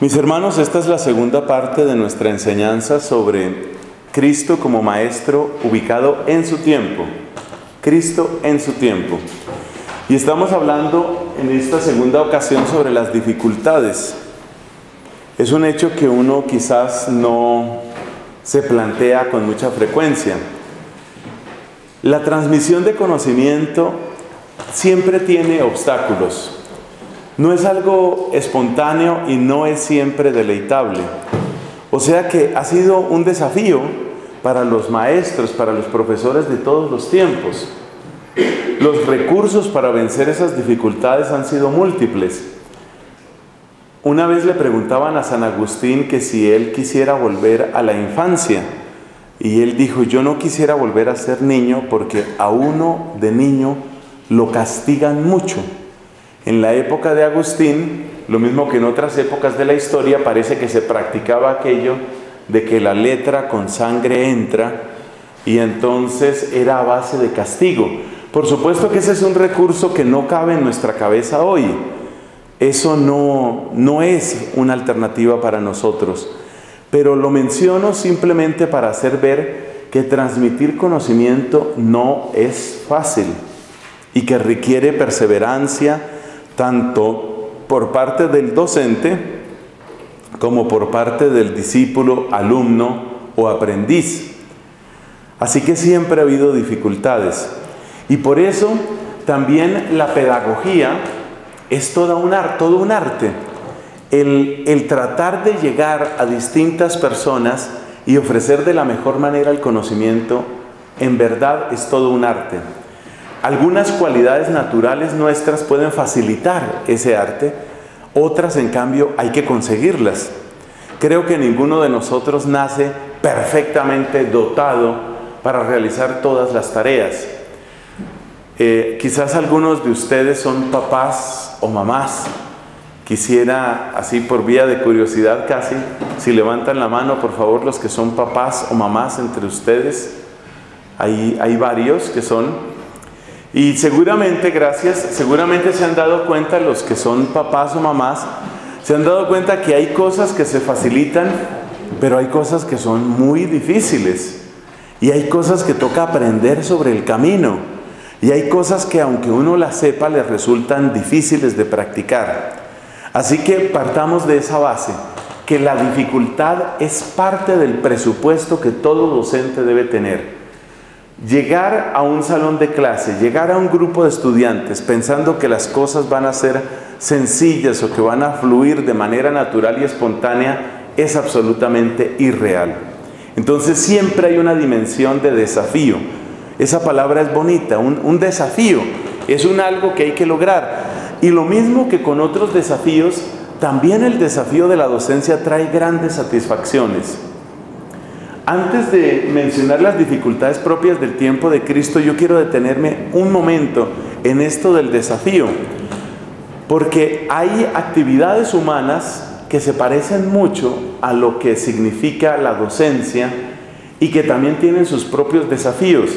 Mis hermanos, esta es la segunda parte de nuestra enseñanza sobre Cristo como Maestro ubicado en su tiempo. Cristo en su tiempo. Y estamos hablando en esta segunda ocasión sobre las dificultades. Es un hecho que uno quizás no se plantea con mucha frecuencia. La transmisión de conocimiento siempre tiene obstáculos. No es algo espontáneo y no es siempre deleitable. O sea que ha sido un desafío para los maestros, para los profesores de todos los tiempos. Los recursos para vencer esas dificultades han sido múltiples. Una vez le preguntaban a San Agustín que si él quisiera volver a la infancia. Y él dijo, yo no quisiera volver a ser niño porque a uno de niño lo castigan mucho. En la época de Agustín, lo mismo que en otras épocas de la historia, parece que se practicaba aquello de que la letra con sangre entra y entonces era a base de castigo. Por supuesto que ese es un recurso que no cabe en nuestra cabeza hoy. Eso no, no es una alternativa para nosotros. Pero lo menciono simplemente para hacer ver que transmitir conocimiento no es fácil y que requiere perseverancia, tanto por parte del docente como por parte del discípulo, alumno o aprendiz. Así que siempre ha habido dificultades. Y por eso también la pedagogía es toda un todo un arte. El, el tratar de llegar a distintas personas y ofrecer de la mejor manera el conocimiento, en verdad es todo un arte. Algunas cualidades naturales nuestras pueden facilitar ese arte, otras en cambio hay que conseguirlas. Creo que ninguno de nosotros nace perfectamente dotado para realizar todas las tareas. Eh, quizás algunos de ustedes son papás o mamás. Quisiera, así por vía de curiosidad casi, si levantan la mano, por favor, los que son papás o mamás entre ustedes. Hay, hay varios que son. Y seguramente, gracias, seguramente se han dado cuenta los que son papás o mamás, se han dado cuenta que hay cosas que se facilitan, pero hay cosas que son muy difíciles. Y hay cosas que toca aprender sobre el camino. Y hay cosas que aunque uno las sepa, les resultan difíciles de practicar. Así que partamos de esa base, que la dificultad es parte del presupuesto que todo docente debe tener. Llegar a un salón de clase, llegar a un grupo de estudiantes pensando que las cosas van a ser sencillas o que van a fluir de manera natural y espontánea es absolutamente irreal. Entonces siempre hay una dimensión de desafío. Esa palabra es bonita, un, desafío, es un algo que hay que lograr. Y lo mismo que con otros desafíos, también el desafío de la docencia trae grandes satisfacciones. Antes de mencionar las dificultades propias del tiempo de Cristo, yo quiero detenerme un momento en esto del desafío, porque hay actividades humanas que se parecen mucho a lo que significa la docencia y que también tienen sus propios desafíos.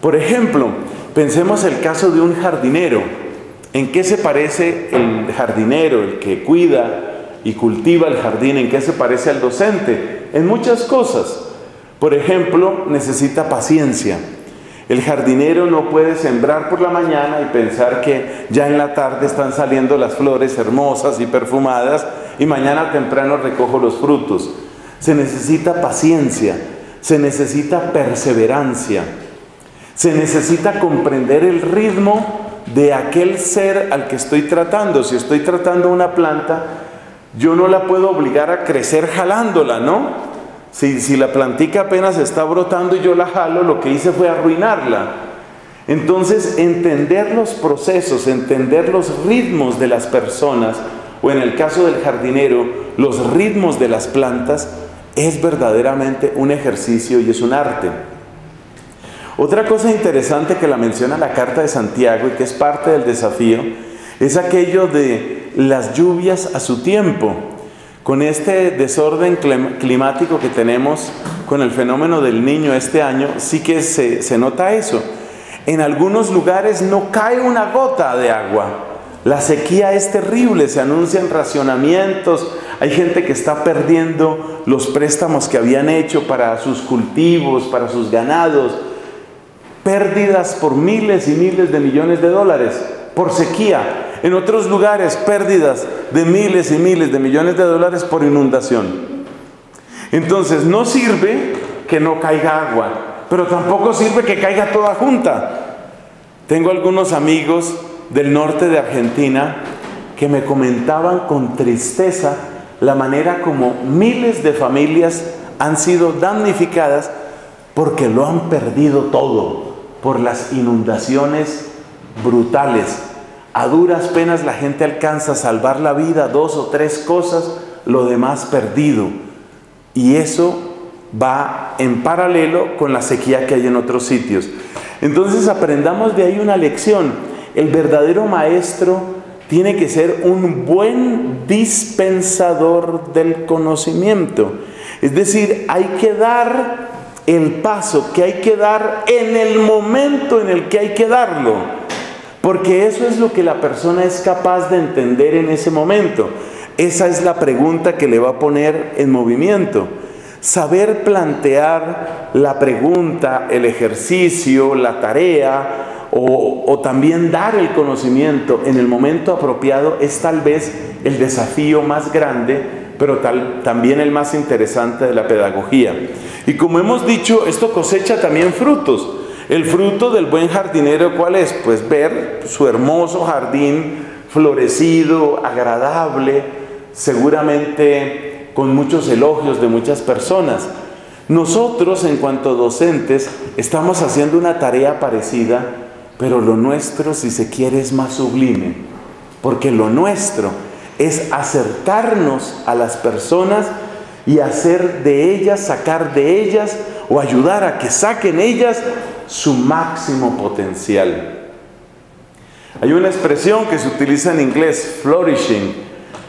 Por ejemplo, pensemos el caso de un jardinero. ¿En qué se parece el jardinero, el que cuida y cultiva el jardín? ¿En qué se parece al docente? En muchas cosas. Por ejemplo, necesita paciencia. El jardinero no puede sembrar por la mañana y pensar que ya en la tarde están saliendo las flores hermosas y perfumadas y mañana temprano recojo los frutos. Se necesita paciencia, se necesita perseverancia, se necesita comprender el ritmo de aquel ser al que estoy tratando. Si estoy tratando una planta, yo no la puedo obligar a crecer jalándola, ¿no? Si, la plantica apenas está brotando y yo la jalo, lo que hice fue arruinarla. Entonces, entender los procesos, entender los ritmos de las personas, o en el caso del jardinero, los ritmos de las plantas, es verdaderamente un ejercicio y es un arte. Otra cosa interesante que la menciona la carta de Santiago y que es parte del desafío es aquello de las lluvias a su tiempo. Con este desorden climático que tenemos, con el fenómeno del niño este año, sí que se, se nota eso. En algunos lugares no cae una gota de agua. La sequía es terrible, se anuncian racionamientos, hay gente que está perdiendo los préstamos que habían hecho para sus cultivos, para sus ganados, pérdidas por miles y miles de millones de dólares por sequía. En otros lugares, pérdidas de miles y miles de millones de dólares por inundación. Entonces, no sirve que no caiga agua, pero tampoco sirve que caiga toda junta. Tengo algunos amigos del norte de Argentina que me comentaban con tristeza la manera como miles de familias han sido damnificadas porque lo han perdido todo por las inundaciones brutales. A duras penas la gente alcanza a salvar la vida, dos o tres cosas, lo demás perdido. Y eso va en paralelo con la sequía que hay en otros sitios. Entonces aprendamos de ahí una lección el verdadero maestro tiene que ser un buen dispensador del conocimiento. Es decir, hay que dar el paso que hay que dar en el momento en el que hay que darlo. Porque eso es lo que la persona es capaz de entender en ese momento. Esa es la pregunta que le va a poner en movimiento. Saber plantear la pregunta, el ejercicio, la tarea, o, también dar el conocimiento en el momento apropiado es tal vez el desafío más grande, pero también el más interesante de la pedagogía. Y como hemos dicho, esto cosecha también frutos. El fruto del buen jardinero, ¿cuál es? Pues ver su hermoso jardín florecido, agradable, seguramente con muchos elogios de muchas personas. Nosotros, en cuanto docentes, estamos haciendo una tarea parecida pero lo nuestro, si se quiere, es más sublime, porque lo nuestro es acercarnos a las personas y hacer de ellas, sacar de ellas o ayudar a que saquen ellas su máximo potencial. Hay una expresión que se utiliza en inglés, flourishing,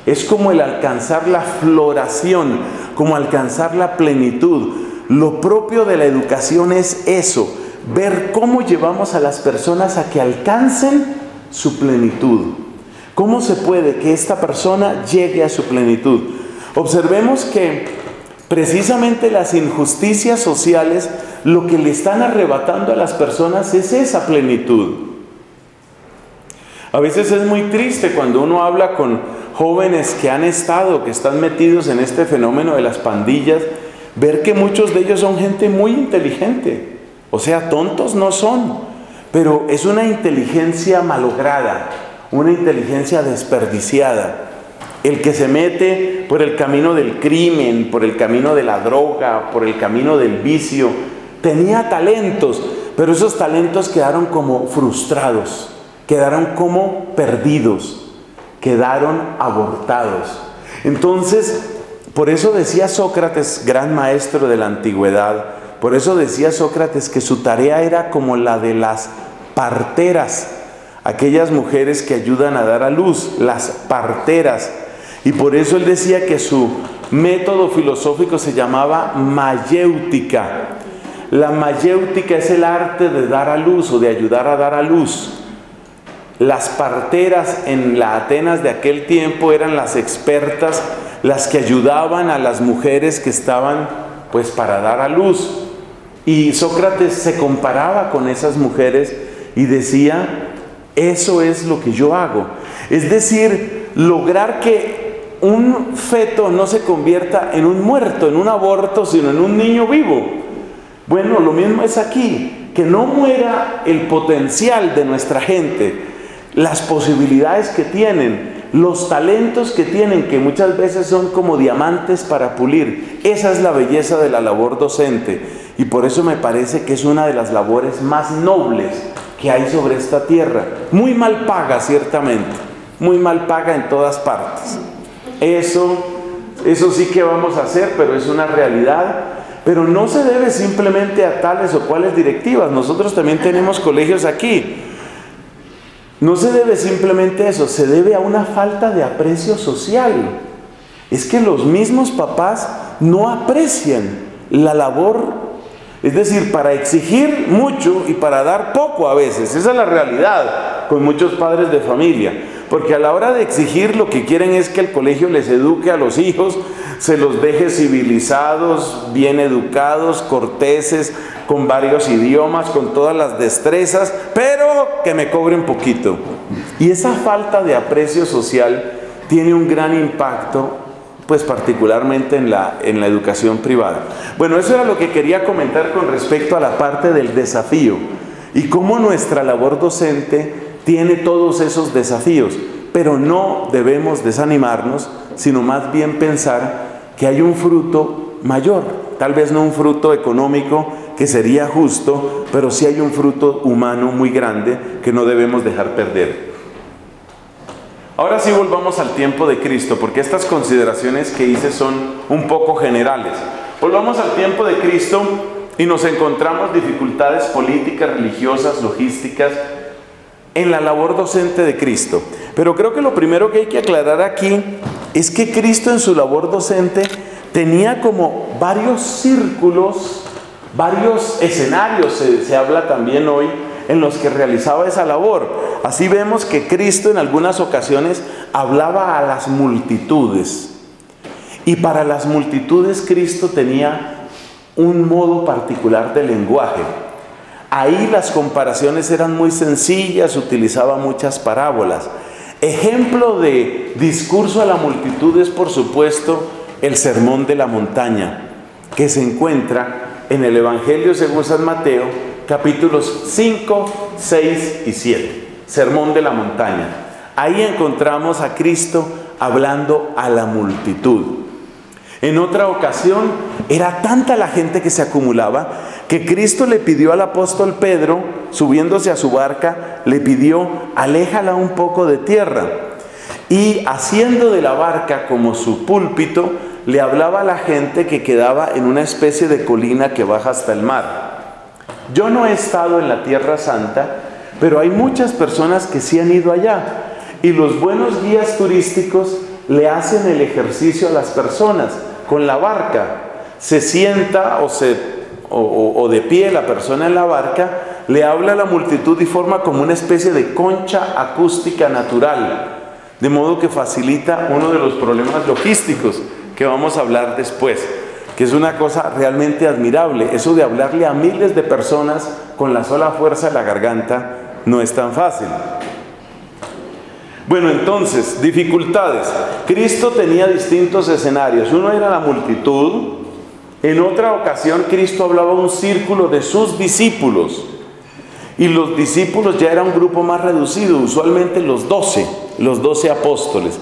es como el alcanzar la floración, como alcanzar la plenitud. Lo propio de la educación es eso, ver cómo llevamos a las personas a que alcancen su plenitud. ¿Cómo se puede que esta persona llegue a su plenitud? Observemos que precisamente las injusticias sociales lo que le están arrebatando a las personas es esa plenitud. A veces es muy triste cuando uno habla con jóvenes que han estado, que están metidos en este fenómeno de las pandillas, ver que muchos de ellos son gente muy inteligente, o sea, tontos no son, pero es una inteligencia malograda, una inteligencia desperdiciada. El que se mete por el camino del crimen, por el camino de la droga, por el camino del vicio, tenía talentos, pero esos talentos quedaron como frustrados, quedaron como perdidos, quedaron abortados. Entonces, por eso decía Sócrates, gran maestro de la antigüedad, por eso decía Sócrates que su tarea era como la de las parteras, aquellas mujeres que ayudan a dar a luz, las parteras. Y por eso él decía que su método filosófico se llamaba mayéutica. La mayéutica es el arte de dar a luz o de ayudar a dar a luz. Las parteras en la Atenas de aquel tiempo eran las expertas, las que ayudaban a las mujeres que estaban pues para dar a luz. Y Sócrates se comparaba con esas mujeres y decía, eso es lo que yo hago. Es decir, lograr que un feto no se convierta en un muerto, en un aborto, sino en un niño vivo. Bueno, lo mismo es aquí, que no muera el potencial de nuestra gente, las posibilidades que tienen, los talentos que tienen, que muchas veces son como diamantes para pulir. Esa es la belleza de la labor docente y por eso me parece que es una de las labores más nobles que hay sobre esta tierra. Muy mal paga, ciertamente, muy mal paga en todas partes. Eso eso sí que vamos a hacer, pero es una realidad. Pero no se debe simplemente a tales o cuales directivas. Nosotros también tenemos colegios aquí. No se debe simplemente a eso, se debe a una falta de aprecio social. Es que los mismos papás no aprecian la labor, es decir, para exigir mucho y para dar poco a veces. Esa es la realidad con muchos padres de familia. Porque a la hora de exigir lo que quieren es que el colegio les eduque a los hijos, se los deje civilizados, bien educados, corteses, con varios idiomas, con todas las destrezas, pero que me cobre un poquito. Y esa falta de aprecio social tiene un gran impacto, pues particularmente en la, en la educación privada. Bueno, eso era lo que quería comentar con respecto a la parte del desafío y cómo nuestra labor docente tiene todos esos desafíos, pero no debemos desanimarnos, sino más bien pensar que hay un fruto mayor, tal vez no un fruto económico que sería justo, pero sí hay un fruto humano muy grande que no debemos dejar perder. Ahora sí volvamos al tiempo de Cristo, porque estas consideraciones que hice son un poco generales. Volvamos al tiempo de Cristo y nos encontramos dificultades políticas, religiosas, logísticas, en la labor docente de Cristo. Pero creo que lo primero que hay que aclarar aquí es que Cristo en su labor docente tenía como varios círculos, varios escenarios, se, habla también hoy, en los que realizaba esa labor. Así vemos que Cristo en algunas ocasiones hablaba a las multitudes. Y para las multitudes Cristo tenía un modo particular de lenguaje. Ahí las comparaciones eran muy sencillas, utilizaba muchas parábolas. Ejemplo de discurso a la multitud es, por supuesto, el Sermón de la Montaña, que se encuentra en el Evangelio según San Mateo, capítulos 5, 6 y 7. Sermón de la Montaña. Ahí encontramos a Cristo hablando a la multitud. En otra ocasión, era tanta la gente que se acumulaba que Cristo le pidió al apóstol Pedro, subiéndose a su barca, le pidió, aléjala un poco de tierra. Y haciendo de la barca como su púlpito, le hablaba a la gente que quedaba en una especie de colina que baja hasta el mar. Yo no he estado en la Tierra Santa, pero hay muchas personas que sí han ido allá. Y los buenos guías turísticos le hacen el ejercicio a las personas con la barca. Se sienta o, se, o, de pie la persona en la barca, le habla a la multitud y forma como una especie de concha acústica natural, de modo que facilita uno de los problemas logísticos que vamos a hablar después, que es una cosa realmente admirable. Eso de hablarle a miles de personas con la sola fuerza de la garganta no es tan fácil. Bueno, entonces, dificultades. Cristo tenía distintos escenarios. Uno era la multitud. En otra ocasión, Cristo hablaba a un círculo de sus discípulos. Y los discípulos ya era un grupo más reducido, usualmente los doce, los doce apóstoles.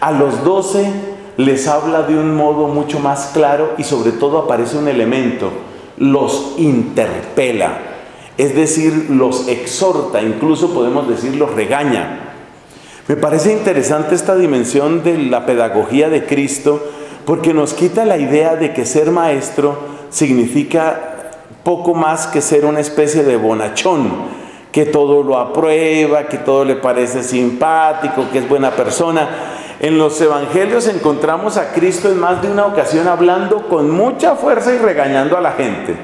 A los doce les habla de un modo mucho más claro y sobre todo aparece un elemento, los interpela, es decir, los exhorta, incluso podemos decir los regaña. Me parece interesante esta dimensión de la pedagogía de Cristo porque nos quita la idea de que ser maestro significa poco más que ser una especie de bonachón, que todo lo aprueba, que todo le parece simpático, que es buena persona. En los evangelios encontramos a Cristo en más de una ocasión hablando con mucha fuerza y regañando a la gente.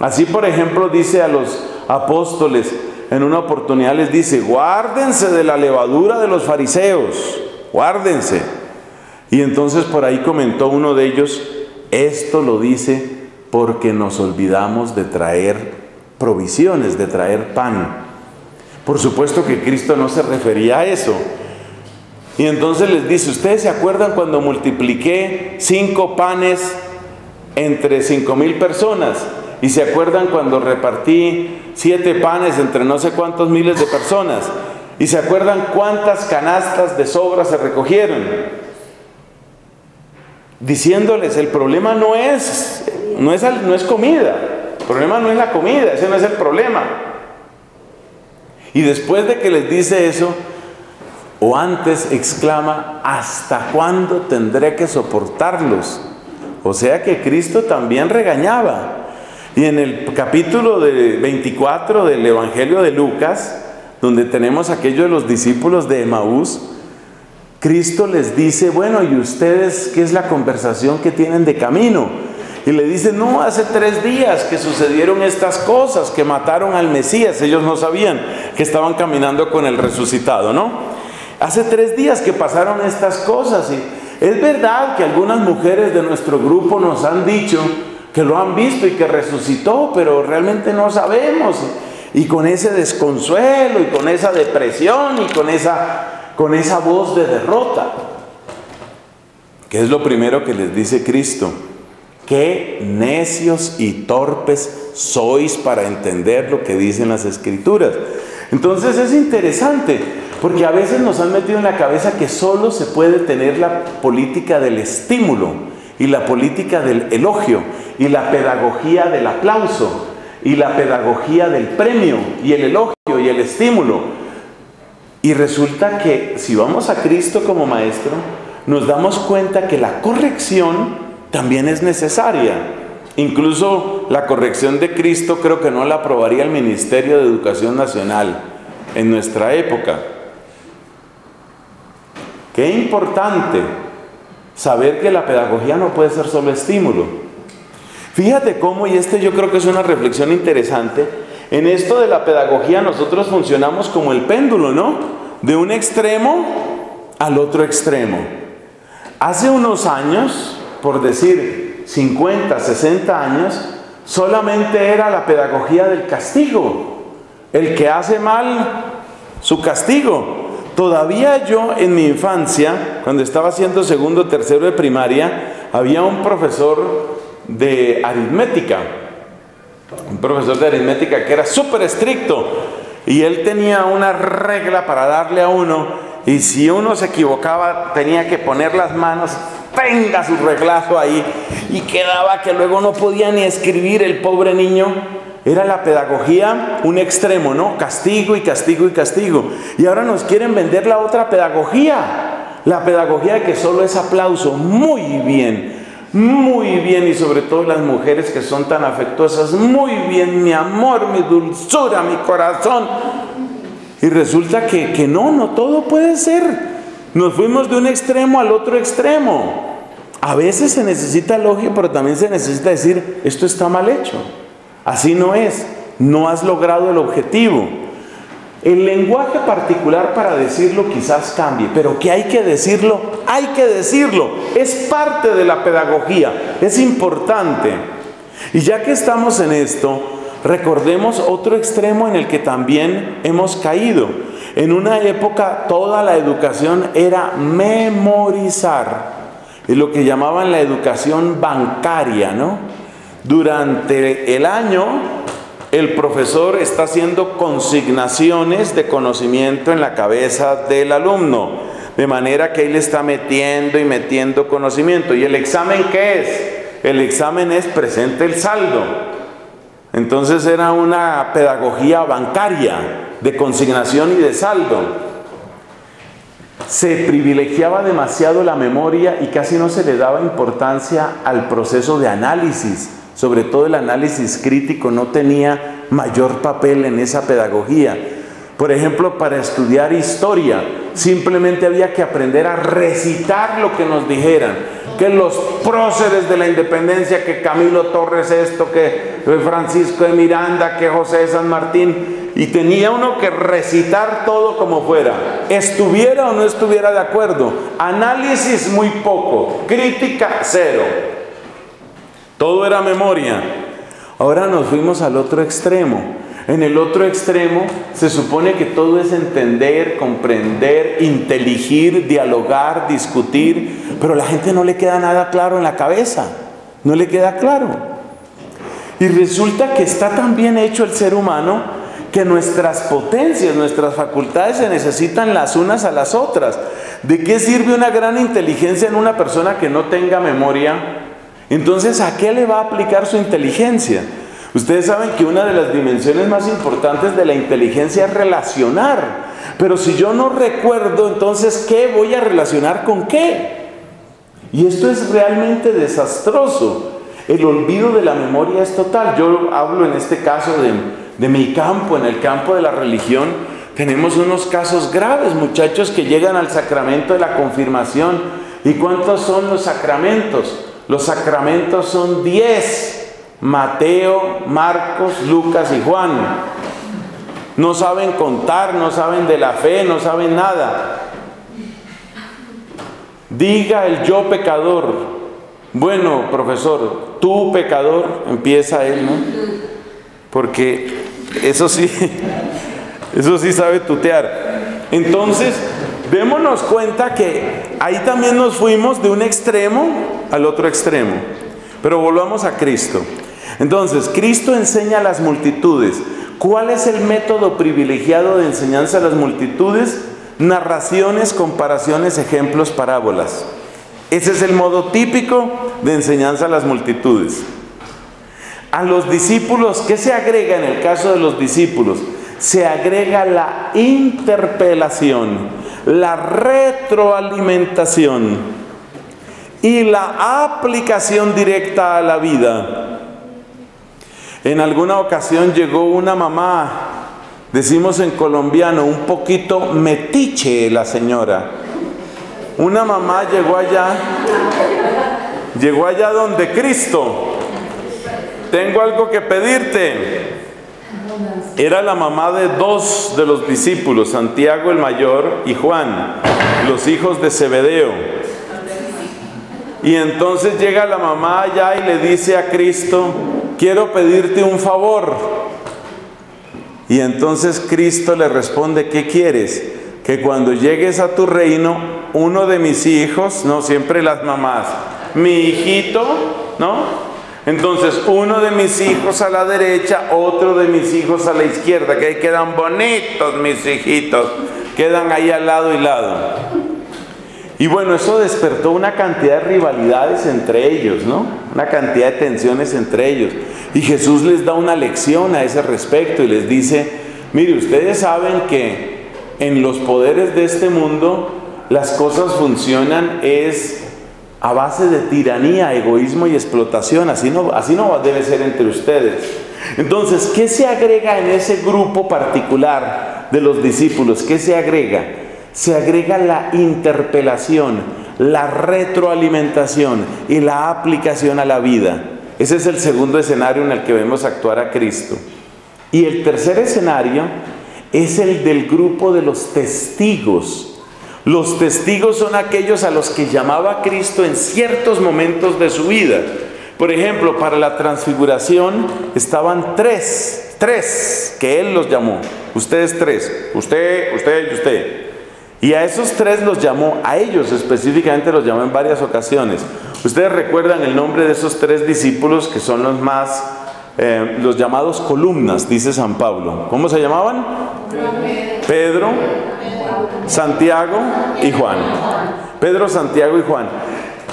Así, por ejemplo, dice a los apóstoles, en una oportunidad les dice, guárdense de la levadura de los fariseos, guárdense. Y entonces por ahí comentó uno de ellos, esto lo dice porque nos olvidamos de traer provisiones, de traer pan. Por supuesto que Cristo no se refería a eso. Y entonces les dice, ¿ustedes se acuerdan cuando multipliqué cinco panes entre cinco mil personas? ¿Y se acuerdan cuando repartí siete panes entre no sé cuántos miles de personas? ¿Y se acuerdan cuántas canastas de sobra se recogieron? Diciéndoles, el problema no es, no es, no es comida, el problema no es la comida, ese no es el problema. Y después de que les dice eso, o antes exclama, ¿hasta cuándo tendré que soportarlos? O sea que Cristo también regañaba. Y en el capítulo de 24 del Evangelio de Lucas, donde tenemos aquello de los discípulos de Emaús, Cristo les dice, bueno, ¿y ustedes qué es la conversación que tienen de camino? Y le dice, no, hace tres días que sucedieron estas cosas, que mataron al Mesías, ellos no sabían que estaban caminando con el resucitado, ¿no? Hace tres días que pasaron estas cosas y es verdad que algunas mujeres de nuestro grupo nos han dicho que lo han visto y que resucitó, pero realmente no sabemos. Y con ese desconsuelo y con esa depresión y con esa, con esa voz de derrota. ¿Qué es lo primero que les dice Cristo? Qué necios y torpes sois para entender lo que dicen las escrituras. Entonces es interesante porque a veces nos han metido en la cabeza que solo se puede tener la política del estímulo y la política del elogio y la pedagogía del aplauso y la pedagogía del premio y el elogio y el estímulo. Y resulta que si vamos a Cristo como maestro, nos damos cuenta que la corrección también es necesaria. Incluso la corrección de Cristo creo que no la aprobaría el Ministerio de Educación Nacional en nuestra época. Qué importante saber que la pedagogía no puede ser solo estímulo. Fíjate cómo, y este yo creo que es una reflexión interesante, en esto de la pedagogía nosotros funcionamos como el péndulo, ¿no? De un extremo al otro extremo. Hace unos años, por decir 50, 60 años, solamente era la pedagogía del castigo. El que hace mal, su castigo. Todavía yo en mi infancia, cuando estaba haciendo segundo, tercero de primaria, había un profesor de aritmética, un profesor de aritmética que era súper estricto y él tenía una regla para darle a uno y si uno se equivocaba tenía que poner las manos, tenga su reglazo ahí y quedaba que luego no podía ni escribir el pobre niño era la pedagogía un extremo, ¿no? Castigo y castigo y castigo. Y ahora nos quieren vender la otra pedagogía. La pedagogía de que solo es aplauso. Muy bien, muy bien. Y sobre todo las mujeres que son tan afectuosas. Muy bien, mi amor, mi dulzura, mi corazón. Y resulta que, que no, no todo puede ser. Nos fuimos de un extremo al otro extremo. A veces se necesita elogio, pero también se necesita decir, esto está mal hecho. Así no es, no has logrado el objetivo. El lenguaje particular para decirlo quizás cambie, pero que hay que decirlo, hay que decirlo. Es parte de la pedagogía, es importante. Y ya que estamos en esto, recordemos otro extremo en el que también hemos caído. En una época toda la educación era memorizar, es lo que llamaban la educación bancaria, ¿no? Durante el año, el profesor está haciendo consignaciones de conocimiento en la cabeza del alumno, de manera que él está metiendo y metiendo conocimiento. ¿Y el examen qué es? El examen es presente el saldo. Entonces era una pedagogía bancaria de consignación y de saldo. Se privilegiaba demasiado la memoria y casi no se le daba importancia al proceso de análisis sobre todo el análisis crítico, no tenía mayor papel en esa pedagogía. Por ejemplo, para estudiar historia, simplemente había que aprender a recitar lo que nos dijeran, que los próceres de la independencia, que Camilo Torres esto, que Francisco de Miranda, que José de San Martín, y tenía uno que recitar todo como fuera, estuviera o no estuviera de acuerdo, análisis muy poco, crítica cero. Todo era memoria. Ahora nos fuimos al otro extremo. En el otro extremo se supone que todo es entender, comprender, inteligir, dialogar, discutir, pero a la gente no le queda nada claro en la cabeza, no le queda claro. Y resulta que está tan bien hecho el ser humano que nuestras potencias, nuestras facultades se necesitan las unas a las otras. ¿De qué sirve una gran inteligencia en una persona que no tenga memoria? Entonces, ¿a qué le va a aplicar su inteligencia? Ustedes saben que una de las dimensiones más importantes de la inteligencia es relacionar. Pero si yo no recuerdo, entonces, ¿qué voy a relacionar con qué? Y esto es realmente desastroso. El olvido de la memoria es total. Yo hablo en este caso de, de mi campo, en el campo de la religión. Tenemos unos casos graves, muchachos, que llegan al sacramento de la confirmación. ¿Y cuántos son los sacramentos? Los sacramentos son diez. Mateo, Marcos, Lucas y Juan. No saben contar, no saben de la fe, no saben nada. Diga el yo pecador. Bueno, profesor, tú pecador, empieza él, ¿no? Porque eso sí, eso sí sabe tutear. Entonces, démonos cuenta que ahí también nos fuimos de un extremo al otro extremo. Pero volvamos a Cristo. Entonces, Cristo enseña a las multitudes. ¿Cuál es el método privilegiado de enseñanza a las multitudes? Narraciones, comparaciones, ejemplos, parábolas. Ese es el modo típico de enseñanza a las multitudes. A los discípulos, ¿qué se agrega en el caso de los discípulos? Se agrega la interpelación, la retroalimentación y la aplicación directa a la vida. En alguna ocasión llegó una mamá, decimos en colombiano, un poquito metiche la señora. Una mamá llegó allá, llegó allá donde Cristo. Tengo algo que pedirte. Era la mamá de dos de los discípulos, Santiago el mayor y Juan, los hijos de Zebedeo. Y entonces llega la mamá allá y le dice a Cristo, quiero pedirte un favor. Y entonces Cristo le responde, ¿qué quieres? Que cuando llegues a tu reino, uno de mis hijos, no siempre las mamás, mi hijito, ¿no? Entonces, uno de mis hijos a la derecha, otro de mis hijos a la izquierda, que ahí quedan bonitos mis hijitos, quedan ahí al lado y lado. Y bueno, eso despertó una cantidad de rivalidades entre ellos, ¿no? Una cantidad de tensiones entre ellos. Y Jesús les da una lección a ese respecto y les dice, mire, ustedes saben que en los poderes de este mundo las cosas funcionan es a base de tiranía, egoísmo y explotación. Así no, debe ser entre ustedes. Entonces, ¿qué se agrega en ese grupo particular de los discípulos? ¿Qué se agrega? se agrega la interpelación, la retroalimentación y la aplicación a la vida. Ese es el segundo escenario en el que vemos actuar a Cristo. Y el tercer escenario es el del grupo de los testigos. Los testigos son aquellos a los que llamaba Cristo en ciertos momentos de su vida. Por ejemplo, para la transfiguración estaban tres, tres, que Él los llamó. Ustedes tres, usted, usted y usted. Y a esos tres los llamó, a ellos específicamente los llamó en varias ocasiones. Ustedes recuerdan el nombre de esos tres discípulos que son los más, eh, los llamados columnas, dice San Pablo. ¿Cómo se llamaban? Pedro, Santiago y Juan. Pedro, Santiago y Juan.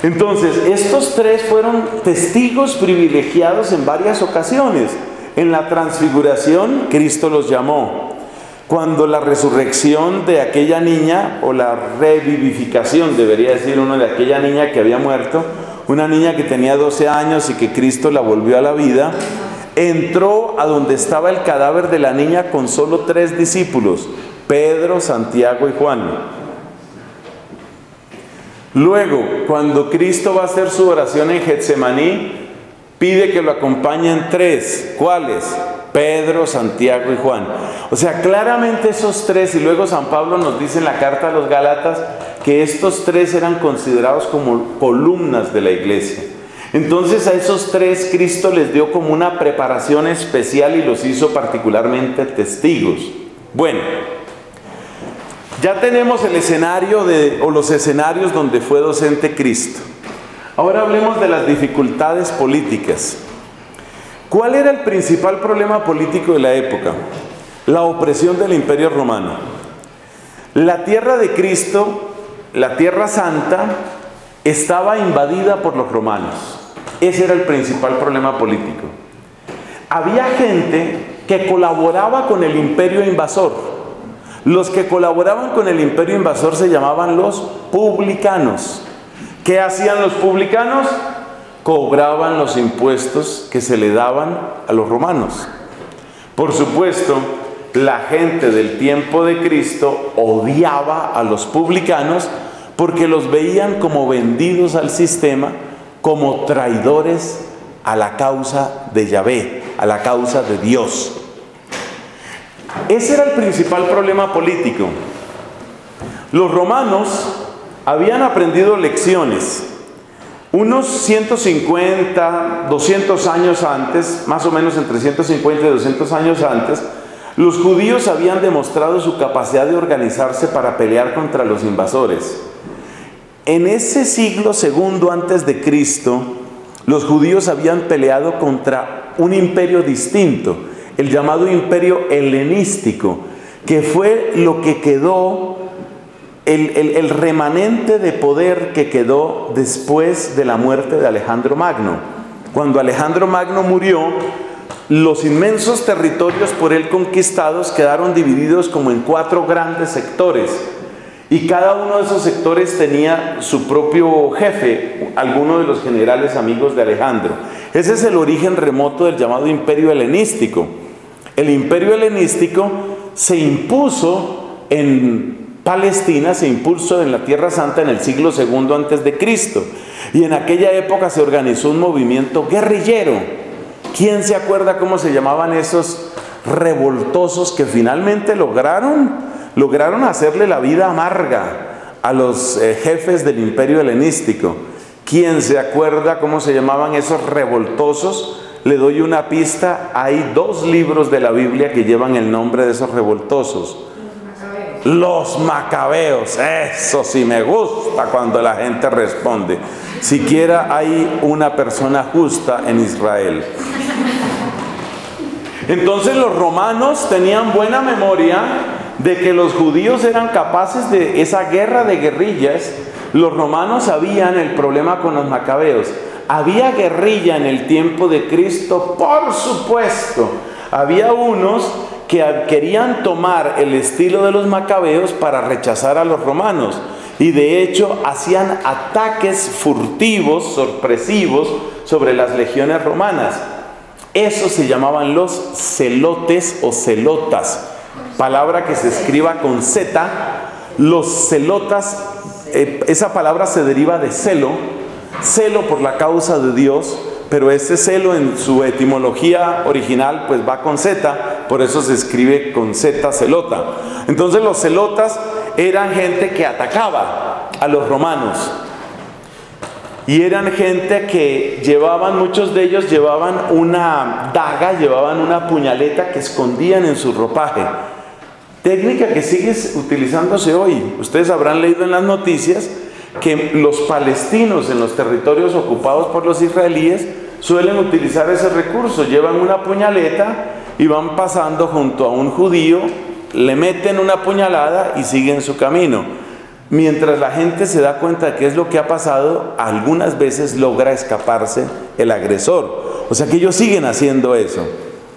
Entonces, estos tres fueron testigos privilegiados en varias ocasiones. En la transfiguración, Cristo los llamó cuando la resurrección de aquella niña, o la revivificación, debería decir uno, de aquella niña que había muerto, una niña que tenía 12 años y que Cristo la volvió a la vida, entró a donde estaba el cadáver de la niña con solo tres discípulos, Pedro, Santiago y Juan. Luego, cuando Cristo va a hacer su oración en Getsemaní, pide que lo acompañen tres. ¿Cuáles? Pedro, Santiago y Juan. O sea, claramente esos tres, y luego San Pablo nos dice en la carta a los Gálatas que estos tres eran considerados como columnas de la iglesia. Entonces a esos tres Cristo les dio como una preparación especial y los hizo particularmente testigos. Bueno, ya tenemos el escenario de, o los escenarios donde fue docente Cristo. Ahora hablemos de las dificultades políticas. ¿Cuál era el principal problema político de la época? La opresión del imperio romano. La tierra de Cristo, la tierra santa, estaba invadida por los romanos. Ese era el principal problema político. Había gente que colaboraba con el imperio invasor. Los que colaboraban con el imperio invasor se llamaban los publicanos. ¿Qué hacían los publicanos? Cobraban los impuestos que se le daban a los romanos. Por supuesto, la gente del tiempo de Cristo odiaba a los publicanos porque los veían como vendidos al sistema, como traidores a la causa de Yahvé, a la causa de Dios. Ese era el principal problema político. Los romanos habían aprendido lecciones. Unos 150, 200 años antes, más o menos entre 150 y 200 años antes, los judíos habían demostrado su capacidad de organizarse para pelear contra los invasores. En ese siglo segundo antes de Cristo, los judíos habían peleado contra un imperio distinto, el llamado imperio helenístico, que fue lo que quedó, el, remanente de poder que quedó después de la muerte de Alejandro Magno. Cuando Alejandro Magno murió, los inmensos territorios por él conquistados quedaron divididos como en cuatro grandes sectores. Y cada uno de esos sectores tenía su propio jefe, alguno de los generales amigos de Alejandro. Ese es el origen remoto del llamado imperio helenístico. El imperio helenístico se impuso en Palestina, se impuso en la Tierra Santa en el siglo II antes de Cristo. Y en aquella época se organizó un movimiento guerrillero. ¿Quién se acuerda cómo se llamaban esos revoltosos que finalmente lograron lograron hacerle la vida amarga a los eh, jefes del imperio helenístico. ¿Quién se acuerda cómo se llamaban esos revoltosos? Le doy una pista, hay dos libros de la Biblia que llevan el nombre de esos revoltosos. Los macabeos, eso sí me gusta cuando la gente responde. Siquiera hay una persona justa en Israel. Entonces los romanos tenían buena memoria de que los judíos eran capaces de esa guerra de guerrillas, los romanos sabían el problema con los macabeos. Había guerrilla en el tiempo de Cristo, por supuesto. Había unos que querían tomar el estilo de los macabeos para rechazar a los romanos. Y de hecho hacían ataques furtivos, sorpresivos, sobre las legiones romanas. Esos se llamaban los celotes o celotas palabra que se escriba con Z, los celotas, eh, esa palabra se deriva de celo, celo por la causa de Dios, pero ese celo en su etimología original pues va con Z, por eso se escribe con Z celota. Entonces los celotas eran gente que atacaba a los romanos. Y eran gente que llevaban, muchos de ellos llevaban una daga, llevaban una puñaleta que escondían en su ropaje. Técnica que sigue utilizándose hoy. Ustedes habrán leído en las noticias que los palestinos en los territorios ocupados por los israelíes suelen utilizar ese recurso. Llevan una puñaleta y van pasando junto a un judío, le meten una puñalada y siguen su camino. Mientras la gente se da cuenta de qué es lo que ha pasado, algunas veces logra escaparse el agresor. O sea que ellos siguen haciendo eso.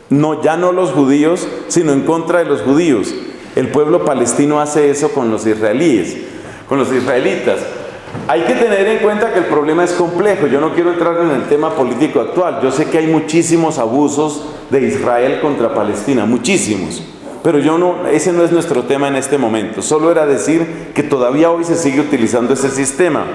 No, ya no los judíos, sino en contra de los judíos. El pueblo palestino hace eso con los israelíes, con los israelitas. Hay que tener en cuenta que el problema es complejo. Yo no quiero entrar en el tema político actual. Yo sé que hay muchísimos abusos de Israel contra Palestina, muchísimos. Pero yo no, ese no es nuestro tema en este momento. Solo era decir que todavía hoy se sigue utilizando ese sistema.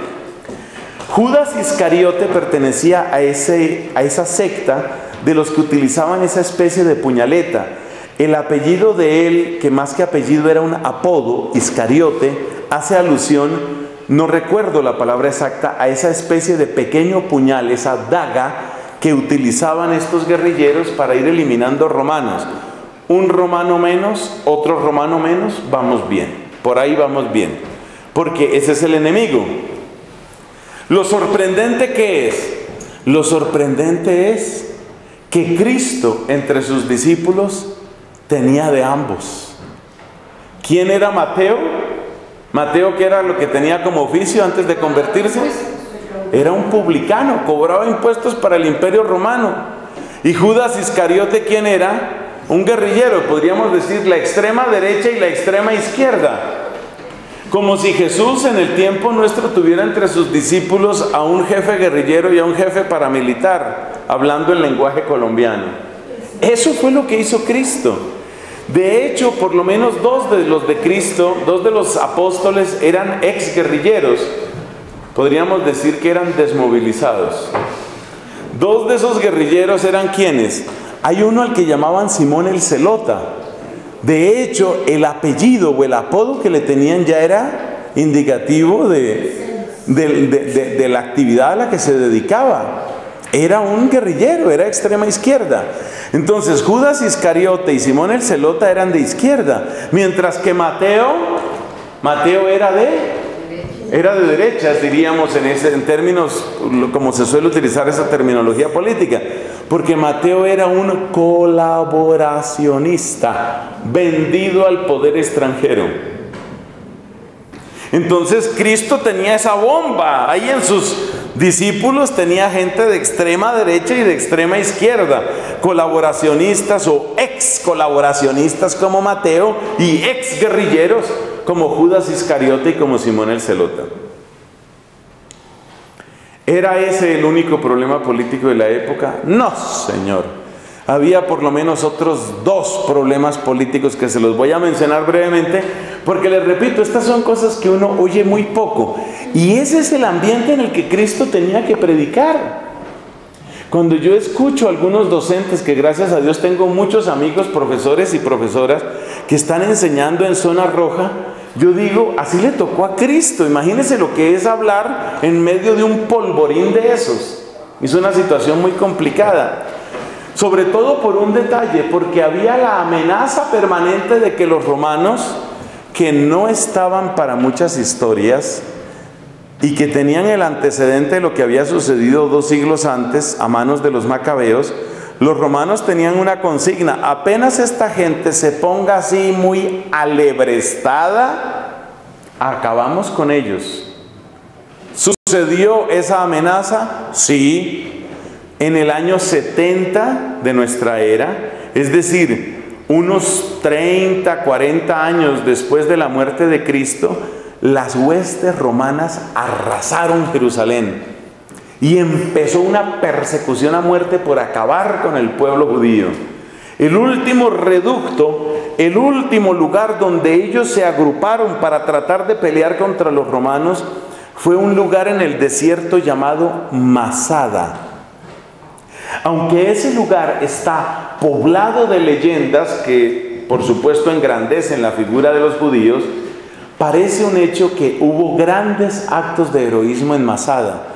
Judas Iscariote pertenecía a, ese, a esa secta de los que utilizaban esa especie de puñaleta el apellido de él, que más que apellido era un apodo, Iscariote, hace alusión, no recuerdo la palabra exacta, a esa especie de pequeño puñal, esa daga que utilizaban estos guerrilleros para ir eliminando romanos. Un romano menos, otro romano menos, vamos bien. Por ahí vamos bien. Porque ese es el enemigo. Lo sorprendente que es, lo sorprendente es que Cristo entre sus discípulos tenía de ambos. ¿Quién era Mateo? Mateo, que era lo que tenía como oficio antes de convertirse, era un publicano, cobraba impuestos para el imperio romano. Y Judas Iscariote, ¿quién era? un guerrillero, podríamos decir la extrema derecha y la extrema izquierda. Como si Jesús en el tiempo nuestro tuviera entre sus discípulos a un jefe guerrillero y a un jefe paramilitar, hablando en lenguaje colombiano. Eso fue lo que hizo Cristo. De hecho, por lo menos dos de los de Cristo, dos de los apóstoles eran ex guerrilleros. Podríamos decir que eran desmovilizados. Dos de esos guerrilleros eran quienes. Hay uno al que llamaban Simón el Celota. De hecho, el apellido o el apodo que le tenían ya era indicativo de, de, la actividad a la que se dedicaba. Era un guerrillero, era extrema izquierda. Entonces Judas Iscariote y Simón el Celota eran de izquierda, mientras que Mateo, Mateo era de era de derechas, diríamos en, ese, en términos como se suele utilizar esa terminología política, porque Mateo era un colaboracionista, vendido al poder extranjero. Entonces Cristo tenía esa bomba, ahí en sus discípulos tenía gente de extrema derecha y de extrema izquierda, colaboracionistas o ex colaboracionistas como Mateo y ex guerrilleros como Judas Iscariote y como Simón el Celota. ¿Era ese el único problema político de la época? No, Señor. Había por lo menos otros dos problemas políticos que se los voy a mencionar brevemente, porque les repito, estas son cosas que uno oye muy poco. Y ese es el ambiente en el que Cristo tenía que predicar. Cuando yo escucho a algunos docentes, que gracias a Dios tengo muchos amigos, profesores y profesoras, que están enseñando en zona roja, yo digo, así le tocó a Cristo. Imagínense lo que es hablar en medio de un polvorín de esos. Es una situación muy complicada. Sobre todo por un detalle, porque había la amenaza permanente de que los romanos, que no estaban para muchas historias y que tenían el antecedente de lo que había sucedido dos siglos antes a manos de los macabeos, los romanos tenían una consigna, apenas esta gente se ponga así muy alebrestada, acabamos con ellos. ¿Sucedió esa amenaza? Sí, en el año 70 de nuestra era, es decir, unos 30, 40 años después de la muerte de Cristo, las huestes romanas arrasaron Jerusalén y empezó una persecución a muerte por acabar con el pueblo judío. El último reducto, el último lugar donde ellos se agruparon para tratar de pelear contra los romanos, fue un lugar en el desierto llamado Masada. Aunque ese lugar está poblado de leyendas que por supuesto engrandecen la figura de los judíos, parece un hecho que hubo grandes actos de heroísmo en Masada.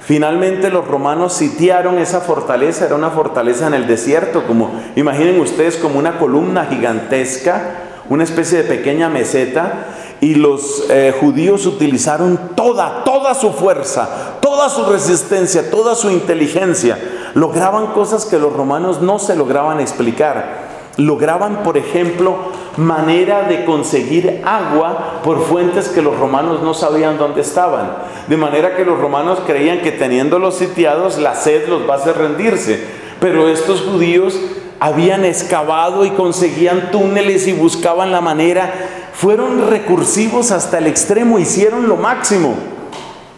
Finalmente los romanos sitiaron esa fortaleza, era una fortaleza en el desierto, como imaginen ustedes como una columna gigantesca, una especie de pequeña meseta, y los eh, judíos utilizaron toda, toda su fuerza, toda su resistencia, toda su inteligencia. Lograban cosas que los romanos no se lograban explicar. Lograban, por ejemplo, manera de conseguir agua por fuentes que los romanos no sabían dónde estaban. De manera que los romanos creían que teniéndolos sitiados la sed los va a hacer rendirse. Pero estos judíos habían excavado y conseguían túneles y buscaban la manera. Fueron recursivos hasta el extremo, hicieron lo máximo,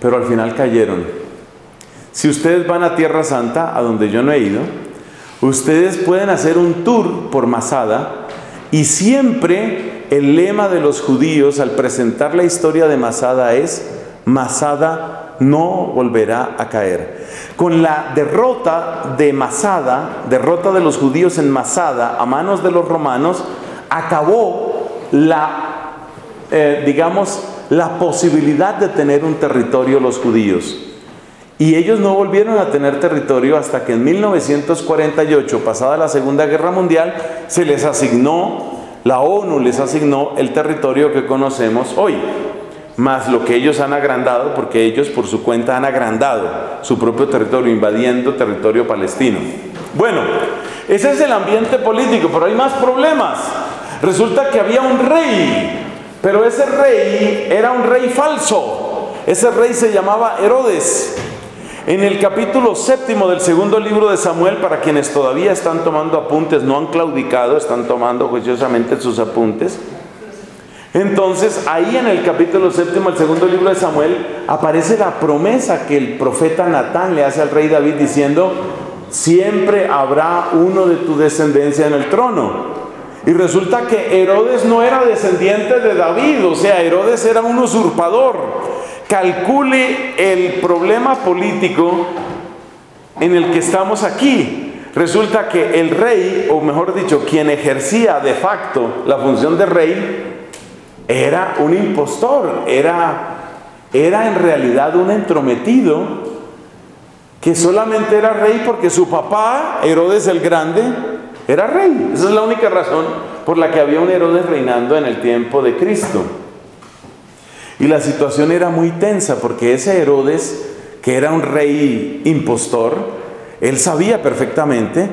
pero al final cayeron. Si ustedes van a Tierra Santa, a donde yo no he ido, ustedes pueden hacer un tour por Masada y siempre el lema de los judíos al presentar la historia de Masada es, Masada no volverá a caer. Con la derrota de Masada, derrota de los judíos en Masada a manos de los romanos, acabó la, eh, digamos, la posibilidad de tener un territorio los judíos. Y ellos no volvieron a tener territorio hasta que en 1948, pasada la Segunda Guerra Mundial, se les asignó, la ONU les asignó el territorio que conocemos hoy, más lo que ellos han agrandado, porque ellos por su cuenta han agrandado su propio territorio, invadiendo territorio palestino. Bueno, ese es el ambiente político, pero hay más problemas. Resulta que había un rey, pero ese rey era un rey falso. Ese rey se llamaba Herodes. En el capítulo séptimo del segundo libro de Samuel, para quienes todavía están tomando apuntes, no han claudicado, están tomando juiciosamente sus apuntes. Entonces, ahí en el capítulo séptimo del segundo libro de Samuel, aparece la promesa que el profeta Natán le hace al rey David diciendo, siempre habrá uno de tu descendencia en el trono. Y resulta que Herodes no era descendiente de David, o sea, Herodes era un usurpador. Calcule el problema político en el que estamos aquí. Resulta que el rey, o mejor dicho, quien ejercía de facto la función de rey, era un impostor, era, era en realidad un entrometido que solamente era rey porque su papá, Herodes el Grande, era rey. Esa es la única razón por la que había un Herodes reinando en el tiempo de Cristo. Y la situación era muy tensa porque ese Herodes, que era un rey impostor, él sabía perfectamente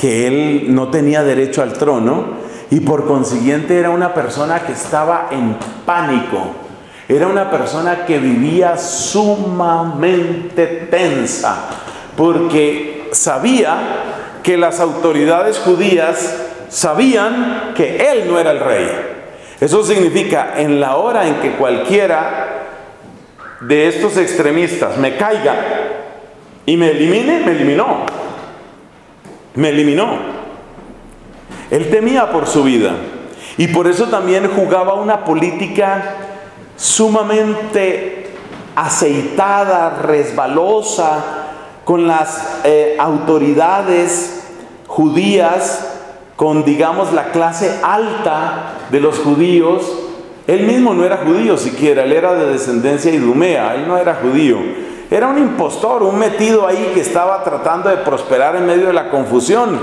que él no tenía derecho al trono y por consiguiente era una persona que estaba en pánico. Era una persona que vivía sumamente tensa porque sabía que las autoridades judías sabían que él no era el rey. Eso significa, en la hora en que cualquiera de estos extremistas me caiga y me elimine, me eliminó. Me eliminó. Él temía por su vida. Y por eso también jugaba una política sumamente aceitada, resbalosa, con las eh, autoridades judías con, digamos, la clase alta de los judíos. Él mismo no era judío siquiera, él era de descendencia idumea, él no era judío. Era un impostor, un metido ahí que estaba tratando de prosperar en medio de la confusión.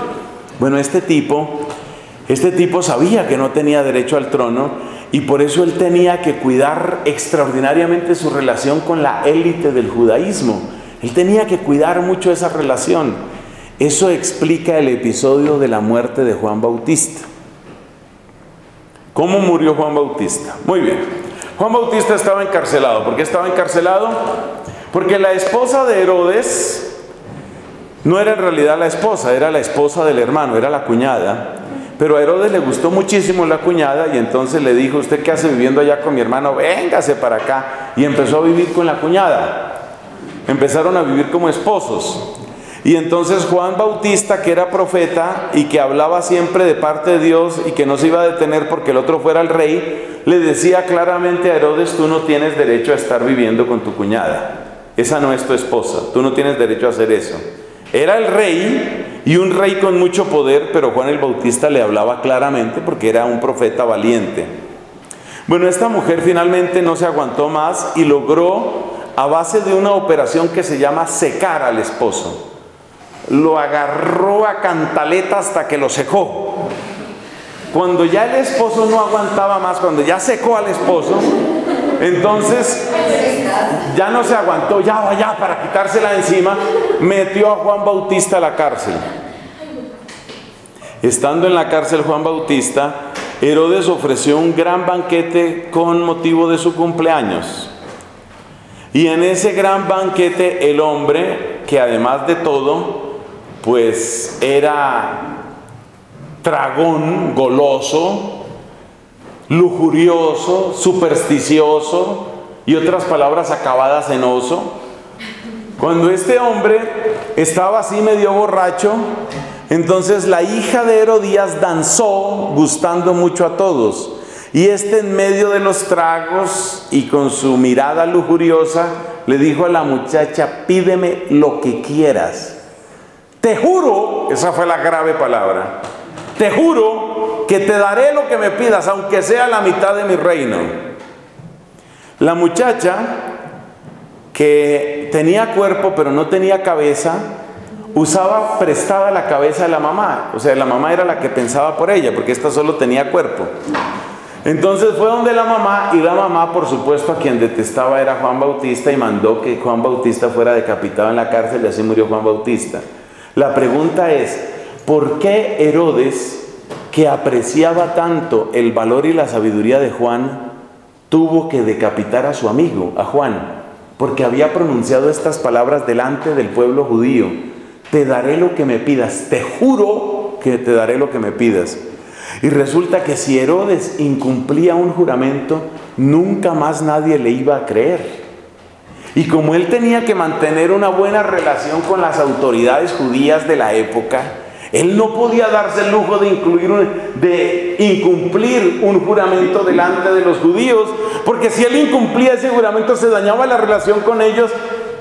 Bueno, este tipo, este tipo sabía que no tenía derecho al trono y por eso él tenía que cuidar extraordinariamente su relación con la élite del judaísmo. Él tenía que cuidar mucho esa relación. Eso explica el episodio de la muerte de Juan Bautista. ¿Cómo murió Juan Bautista? Muy bien. Juan Bautista estaba encarcelado. ¿Por qué estaba encarcelado? Porque la esposa de Herodes no era en realidad la esposa, era la esposa del hermano, era la cuñada. Pero a Herodes le gustó muchísimo la cuñada y entonces le dijo, ¿usted qué hace viviendo allá con mi hermano? Véngase para acá. Y empezó a vivir con la cuñada. Empezaron a vivir como esposos. Y entonces Juan Bautista, que era profeta y que hablaba siempre de parte de Dios y que no se iba a detener porque el otro fuera el rey, le decía claramente a Herodes, tú no tienes derecho a estar viviendo con tu cuñada. Esa no es tu esposa, tú no tienes derecho a hacer eso. Era el rey y un rey con mucho poder, pero Juan el Bautista le hablaba claramente porque era un profeta valiente. Bueno, esta mujer finalmente no se aguantó más y logró, a base de una operación que se llama secar al esposo, lo agarró a cantaleta hasta que lo secó. Cuando ya el esposo no aguantaba más, cuando ya secó al esposo, entonces ya no se aguantó, ya vaya para quitársela encima, metió a Juan Bautista a la cárcel. Estando en la cárcel Juan Bautista, Herodes ofreció un gran banquete con motivo de su cumpleaños. Y en ese gran banquete el hombre, que además de todo, pues era dragón, goloso, lujurioso, supersticioso y otras palabras acabadas en oso. Cuando este hombre estaba así medio borracho, entonces la hija de Herodías danzó gustando mucho a todos. Y este en medio de los tragos y con su mirada lujuriosa le dijo a la muchacha, pídeme lo que quieras. Te juro, esa fue la grave palabra, te juro que te daré lo que me pidas, aunque sea la mitad de mi reino. La muchacha, que tenía cuerpo pero no tenía cabeza, usaba prestada la cabeza de la mamá. O sea, la mamá era la que pensaba por ella, porque esta solo tenía cuerpo. Entonces fue donde la mamá, y la mamá, por supuesto, a quien detestaba era Juan Bautista, y mandó que Juan Bautista fuera decapitado en la cárcel, y así murió Juan Bautista. La pregunta es, ¿por qué Herodes, que apreciaba tanto el valor y la sabiduría de Juan, tuvo que decapitar a su amigo, a Juan? porque había pronunciado estas palabras delante del pueblo judío. Te daré lo que me pidas, te juro que te daré lo que me pidas. Y resulta que si Herodes incumplía un juramento, nunca más nadie le iba a creer. Y como él tenía que mantener una buena relación con las autoridades judías de la época, él no podía darse el lujo de, incluir de incumplir un juramento delante de los judíos, porque si él incumplía ese juramento se dañaba la relación con ellos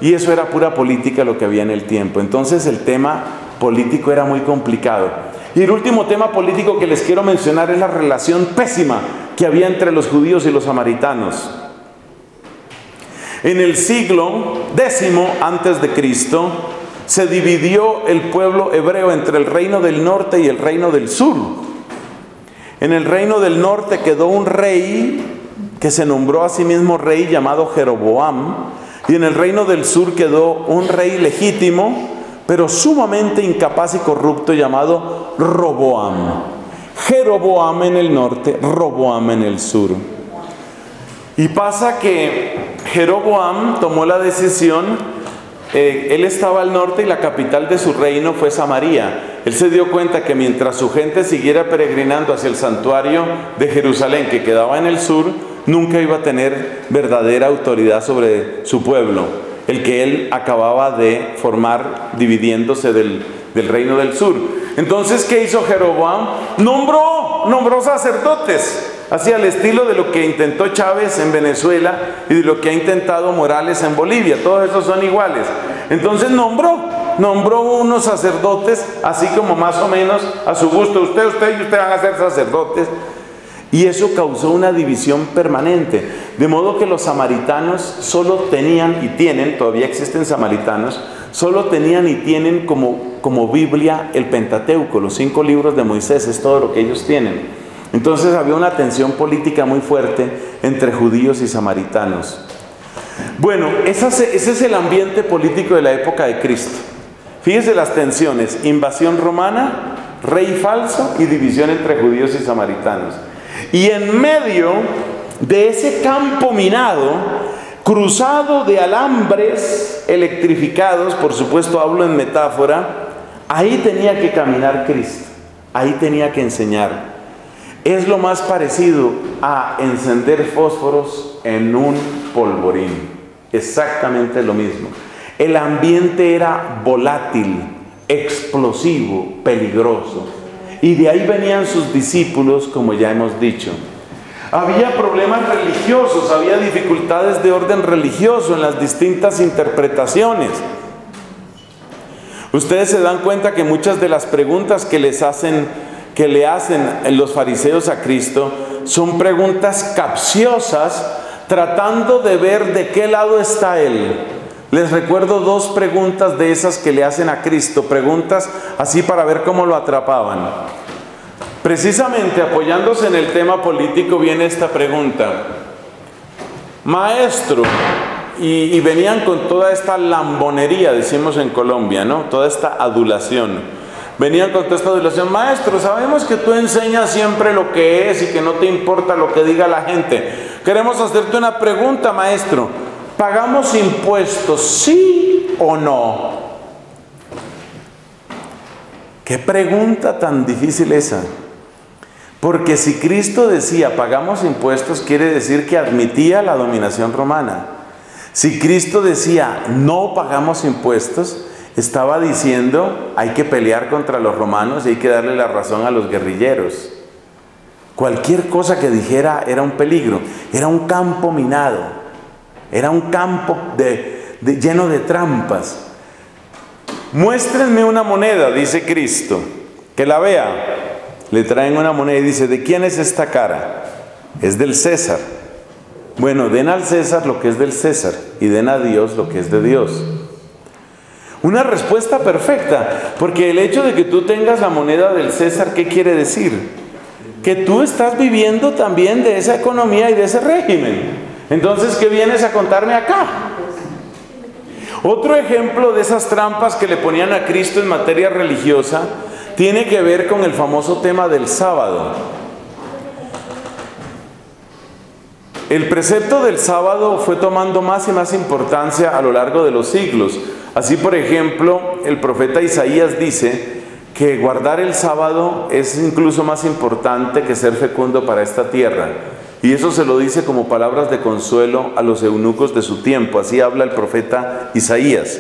y eso era pura política lo que había en el tiempo. Entonces el tema político era muy complicado. Y el último tema político que les quiero mencionar es la relación pésima que había entre los judíos y los samaritanos. En el siglo décimo antes de Cristo se dividió el pueblo hebreo entre el reino del norte y el reino del sur. En el reino del norte quedó un rey que se nombró a sí mismo rey llamado Jeroboam, y en el reino del sur quedó un rey legítimo, pero sumamente incapaz y corrupto llamado Roboam. Jeroboam en el norte, Roboam en el sur. Y pasa que Jeroboam tomó la decisión eh, él estaba al norte y la capital de su reino fue Samaria. Él se dio cuenta que mientras su gente siguiera peregrinando hacia el santuario de Jerusalén que quedaba en el sur, nunca iba a tener verdadera autoridad sobre su pueblo, el que él acababa de formar dividiéndose del, del reino del sur. Entonces, ¿qué hizo Jeroboam? Nombró, nombró sacerdotes. Así al estilo de lo que intentó Chávez en Venezuela y de lo que ha intentado Morales en Bolivia. Todos esos son iguales. Entonces nombró, nombró unos sacerdotes, así como más o menos a su gusto. Usted, usted y usted van a ser sacerdotes. Y eso causó una división permanente. De modo que los samaritanos solo tenían y tienen, todavía existen samaritanos, solo tenían y tienen como, como Biblia el Pentateuco, los cinco libros de Moisés, es todo lo que ellos tienen. Entonces había una tensión política muy fuerte entre judíos y samaritanos. Bueno, ese es el ambiente político de la época de Cristo. Fíjese las tensiones, invasión romana, rey falso y división entre judíos y samaritanos. Y en medio de ese campo minado, cruzado de alambres electrificados, por supuesto hablo en metáfora, ahí tenía que caminar Cristo, ahí tenía que enseñar es lo más parecido a encender fósforos en un polvorín. Exactamente lo mismo. El ambiente era volátil, explosivo, peligroso. Y de ahí venían sus discípulos, como ya hemos dicho. Había problemas religiosos, había dificultades de orden religioso en las distintas interpretaciones. Ustedes se dan cuenta que muchas de las preguntas que les hacen que le hacen los fariseos a Cristo son preguntas capciosas tratando de ver de qué lado está Él. Les recuerdo dos preguntas de esas que le hacen a Cristo, preguntas así para ver cómo lo atrapaban. Precisamente apoyándose en el tema político viene esta pregunta. Maestro, y, venían con toda esta lambonería, decimos en Colombia, ¿no? Toda esta adulación venían con toda esta adulación, maestro, sabemos que tú enseñas siempre lo que es y que no te importa lo que diga la gente. Queremos hacerte una pregunta, maestro. ¿Pagamos impuestos, sí o no? ¿Qué pregunta tan difícil esa? Porque si Cristo decía pagamos impuestos, quiere decir que admitía la dominación romana. Si Cristo decía no pagamos impuestos, estaba diciendo hay que pelear contra los romanos y hay que darle la razón a los guerrilleros. Cualquier cosa que dijera era un peligro, era un campo minado, era un campo lleno de trampas. Muéstrenme una moneda, dice Cristo, que la vea. Le traen una moneda y dice, ¿de quién es esta cara? Es del César. Bueno, den al César lo que es del César y den a Dios lo que es de Dios. Una respuesta perfecta, porque el hecho de que tú tengas la moneda del César, ¿qué quiere decir? Que tú estás viviendo también de esa economía y de ese régimen. Entonces, ¿qué vienes a contarme acá? Otro ejemplo de esas trampas que le ponían a Cristo en materia religiosa tiene que ver con el famoso tema del sábado. el precepto del sábado fue tomando más y más importancia a lo largo de los siglos. Así, por ejemplo, el profeta Isaías dice que guardar el sábado es incluso más importante que ser fecundo para esta tierra. Y eso se lo dice como palabras de consuelo a los eunucos de su tiempo. Así habla el profeta Isaías.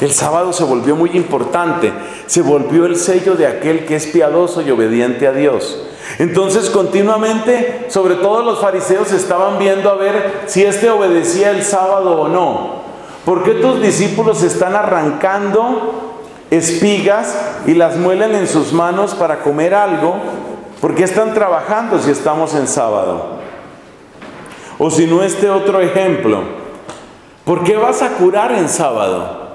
El sábado se volvió muy importante, se volvió el sello de aquel que es piadoso y obediente a Dios. Entonces continuamente, sobre todo los fariseos estaban viendo a ver si éste obedecía el sábado o no. ¿Por qué tus discípulos están arrancando espigas y las muelen en sus manos para comer algo? ¿Por qué están trabajando si estamos en sábado? O si no este otro ejemplo, ¿por qué vas a curar en sábado?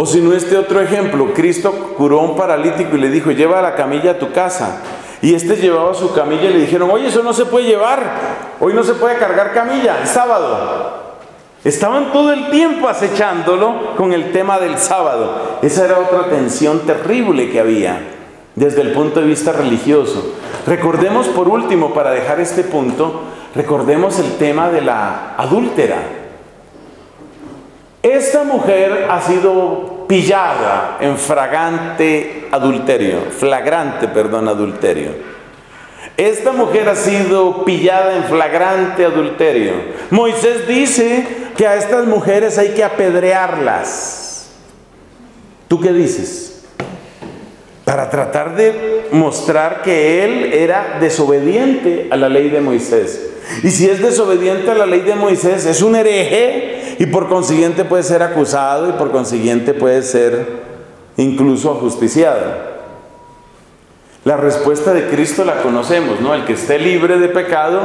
O si no este otro ejemplo, Cristo curó a un paralítico y le dijo, lleva la camilla a tu casa. Y este llevaba su camilla y le dijeron, oye, eso no se puede llevar, hoy no se puede cargar camilla, es sábado. Estaban todo el tiempo acechándolo con el tema del sábado. Esa era otra tensión terrible que había desde el punto de vista religioso. Recordemos por último, para dejar este punto, recordemos el tema de la adúltera. Esta mujer ha sido pillada en flagrante adulterio, flagrante, perdón, adulterio. Esta mujer ha sido pillada en flagrante adulterio. Moisés dice que a estas mujeres hay que apedrearlas. ¿Tú qué dices? Para tratar de mostrar que él era desobediente a la ley de Moisés. Y si es desobediente a la ley de Moisés, es un hereje y por consiguiente puede ser acusado y por consiguiente puede ser incluso ajusticiado. La respuesta de Cristo la conocemos, ¿no? El que esté libre de pecado,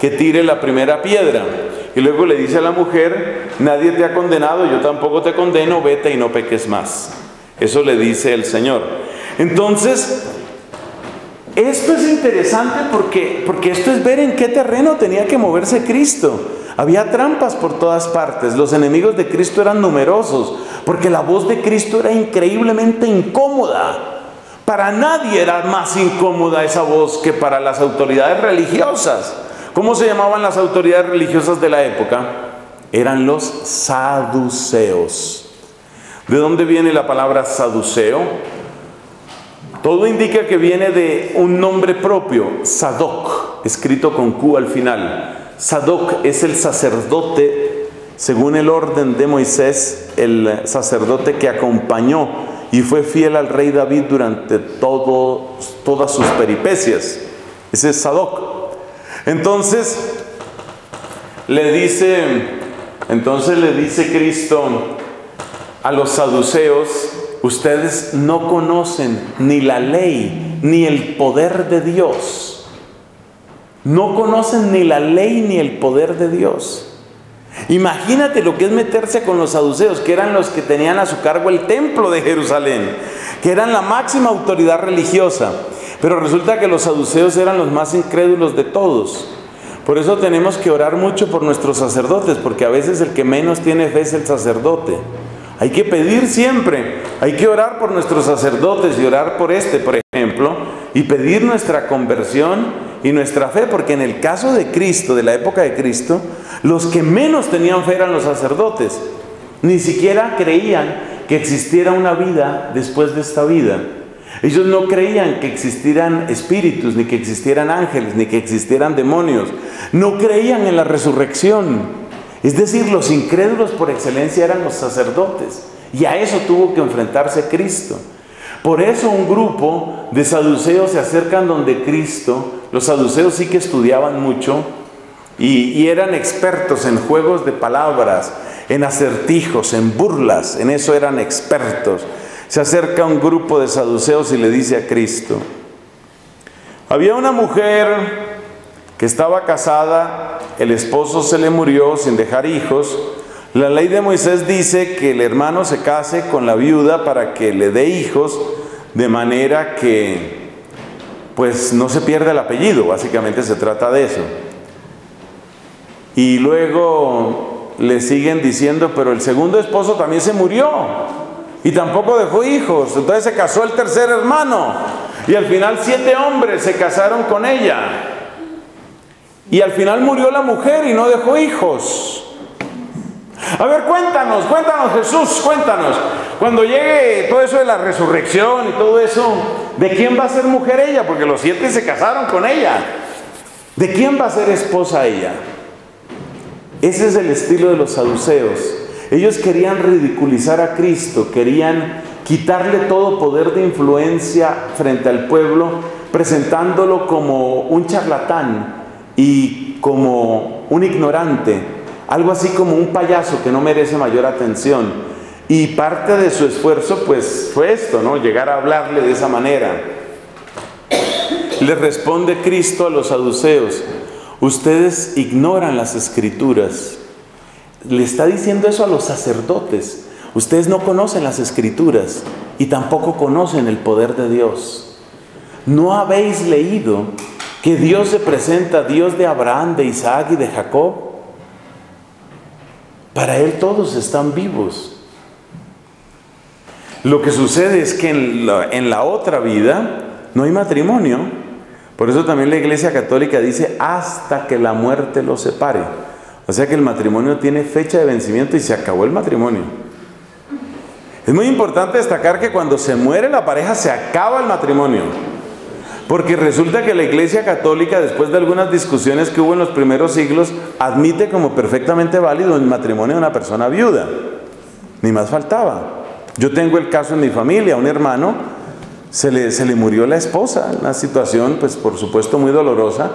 que tire la primera piedra. Y luego le dice a la mujer, nadie te ha condenado, yo tampoco te condeno, vete y no peques más. Eso le dice el Señor. Entonces, esto es interesante porque, porque esto es ver en qué terreno tenía que moverse Cristo. Había trampas por todas partes. Los enemigos de Cristo eran numerosos porque la voz de Cristo era increíblemente incómoda. Para nadie era más incómoda esa voz que para las autoridades religiosas. ¿Cómo se llamaban las autoridades religiosas de la época? Eran los saduceos. ¿De dónde viene la palabra saduceo? Todo indica que viene de un nombre propio, Sadoc, escrito con Q al final. Sadoc es el sacerdote, según el orden de Moisés, el sacerdote que acompañó y fue fiel al rey David durante todo, todas sus peripecias. Ese es Sadoc. Entonces, le dice, entonces le dice Cristo a los saduceos, ustedes no conocen ni la ley ni el poder de Dios. No conocen ni la ley ni el poder de Dios. Imagínate lo que es meterse con los saduceos, que eran los que tenían a su cargo el templo de Jerusalén, que eran la máxima autoridad religiosa. Pero resulta que los saduceos eran los más incrédulos de todos. Por eso tenemos que orar mucho por nuestros sacerdotes, porque a veces el que menos tiene fe es el sacerdote. Hay que pedir siempre, hay que orar por nuestros sacerdotes y orar por este, por ejemplo, y pedir nuestra conversión y nuestra fe, porque en el caso de Cristo, de la época de Cristo, los que menos tenían fe eran los sacerdotes. Ni siquiera creían que existiera una vida después de esta vida. Ellos no creían que existieran espíritus, ni que existieran ángeles, ni que existieran demonios. No creían en la resurrección. Es decir, los incrédulos por excelencia eran los sacerdotes. Y a eso tuvo que enfrentarse Cristo. Por eso un grupo de saduceos se acercan donde Cristo. Los saduceos sí que estudiaban mucho y, y, eran expertos en juegos de palabras, en acertijos, en burlas, en eso eran expertos. Se acerca un grupo de saduceos y le dice a Cristo, había una mujer que estaba casada, el esposo se le murió sin dejar hijos, la ley de Moisés dice que el hermano se case con la viuda para que le dé hijos, de manera que pues no se pierda el apellido, básicamente se trata de eso. Y luego le siguen diciendo, pero el segundo esposo también se murió y tampoco dejó hijos, entonces se casó el tercer hermano y al final siete hombres se casaron con ella. Y al final murió la mujer y no dejó hijos. A ver, cuéntanos, cuéntanos Jesús, cuéntanos. Cuando llegue todo eso de la resurrección y todo eso, ¿de quién va a ser mujer ella? Porque los siete se casaron con ella. ¿De quién va a ser esposa ella? Ese es el estilo de los saduceos. Ellos querían ridiculizar a Cristo, querían quitarle todo poder de influencia frente al pueblo, presentándolo como un charlatán y como un ignorante, algo así como un payaso que no merece mayor atención. Y parte de su esfuerzo pues fue esto, ¿no? Llegar a hablarle de esa manera. Le responde Cristo a los saduceos, ustedes ignoran las escrituras. Le está diciendo eso a los sacerdotes. Ustedes no conocen las escrituras y tampoco conocen el poder de Dios. ¿No habéis leído que Dios se presenta, Dios de Abraham, de Isaac y de Jacob? Para Él todos están vivos. Lo que sucede es que en la, otra vida no hay matrimonio. Por eso también la Iglesia Católica dice hasta que la muerte los separe. O sea que el matrimonio tiene fecha de vencimiento y se acabó el matrimonio. Es muy importante destacar que cuando se muere la pareja se acaba el matrimonio. Porque resulta que la Iglesia Católica, después de algunas discusiones que hubo en los primeros siglos, admite como perfectamente válido el matrimonio de una persona viuda. Ni más faltaba. Yo tengo el caso en mi familia, un hermano se le, se le murió la esposa, una situación pues por supuesto muy dolorosa.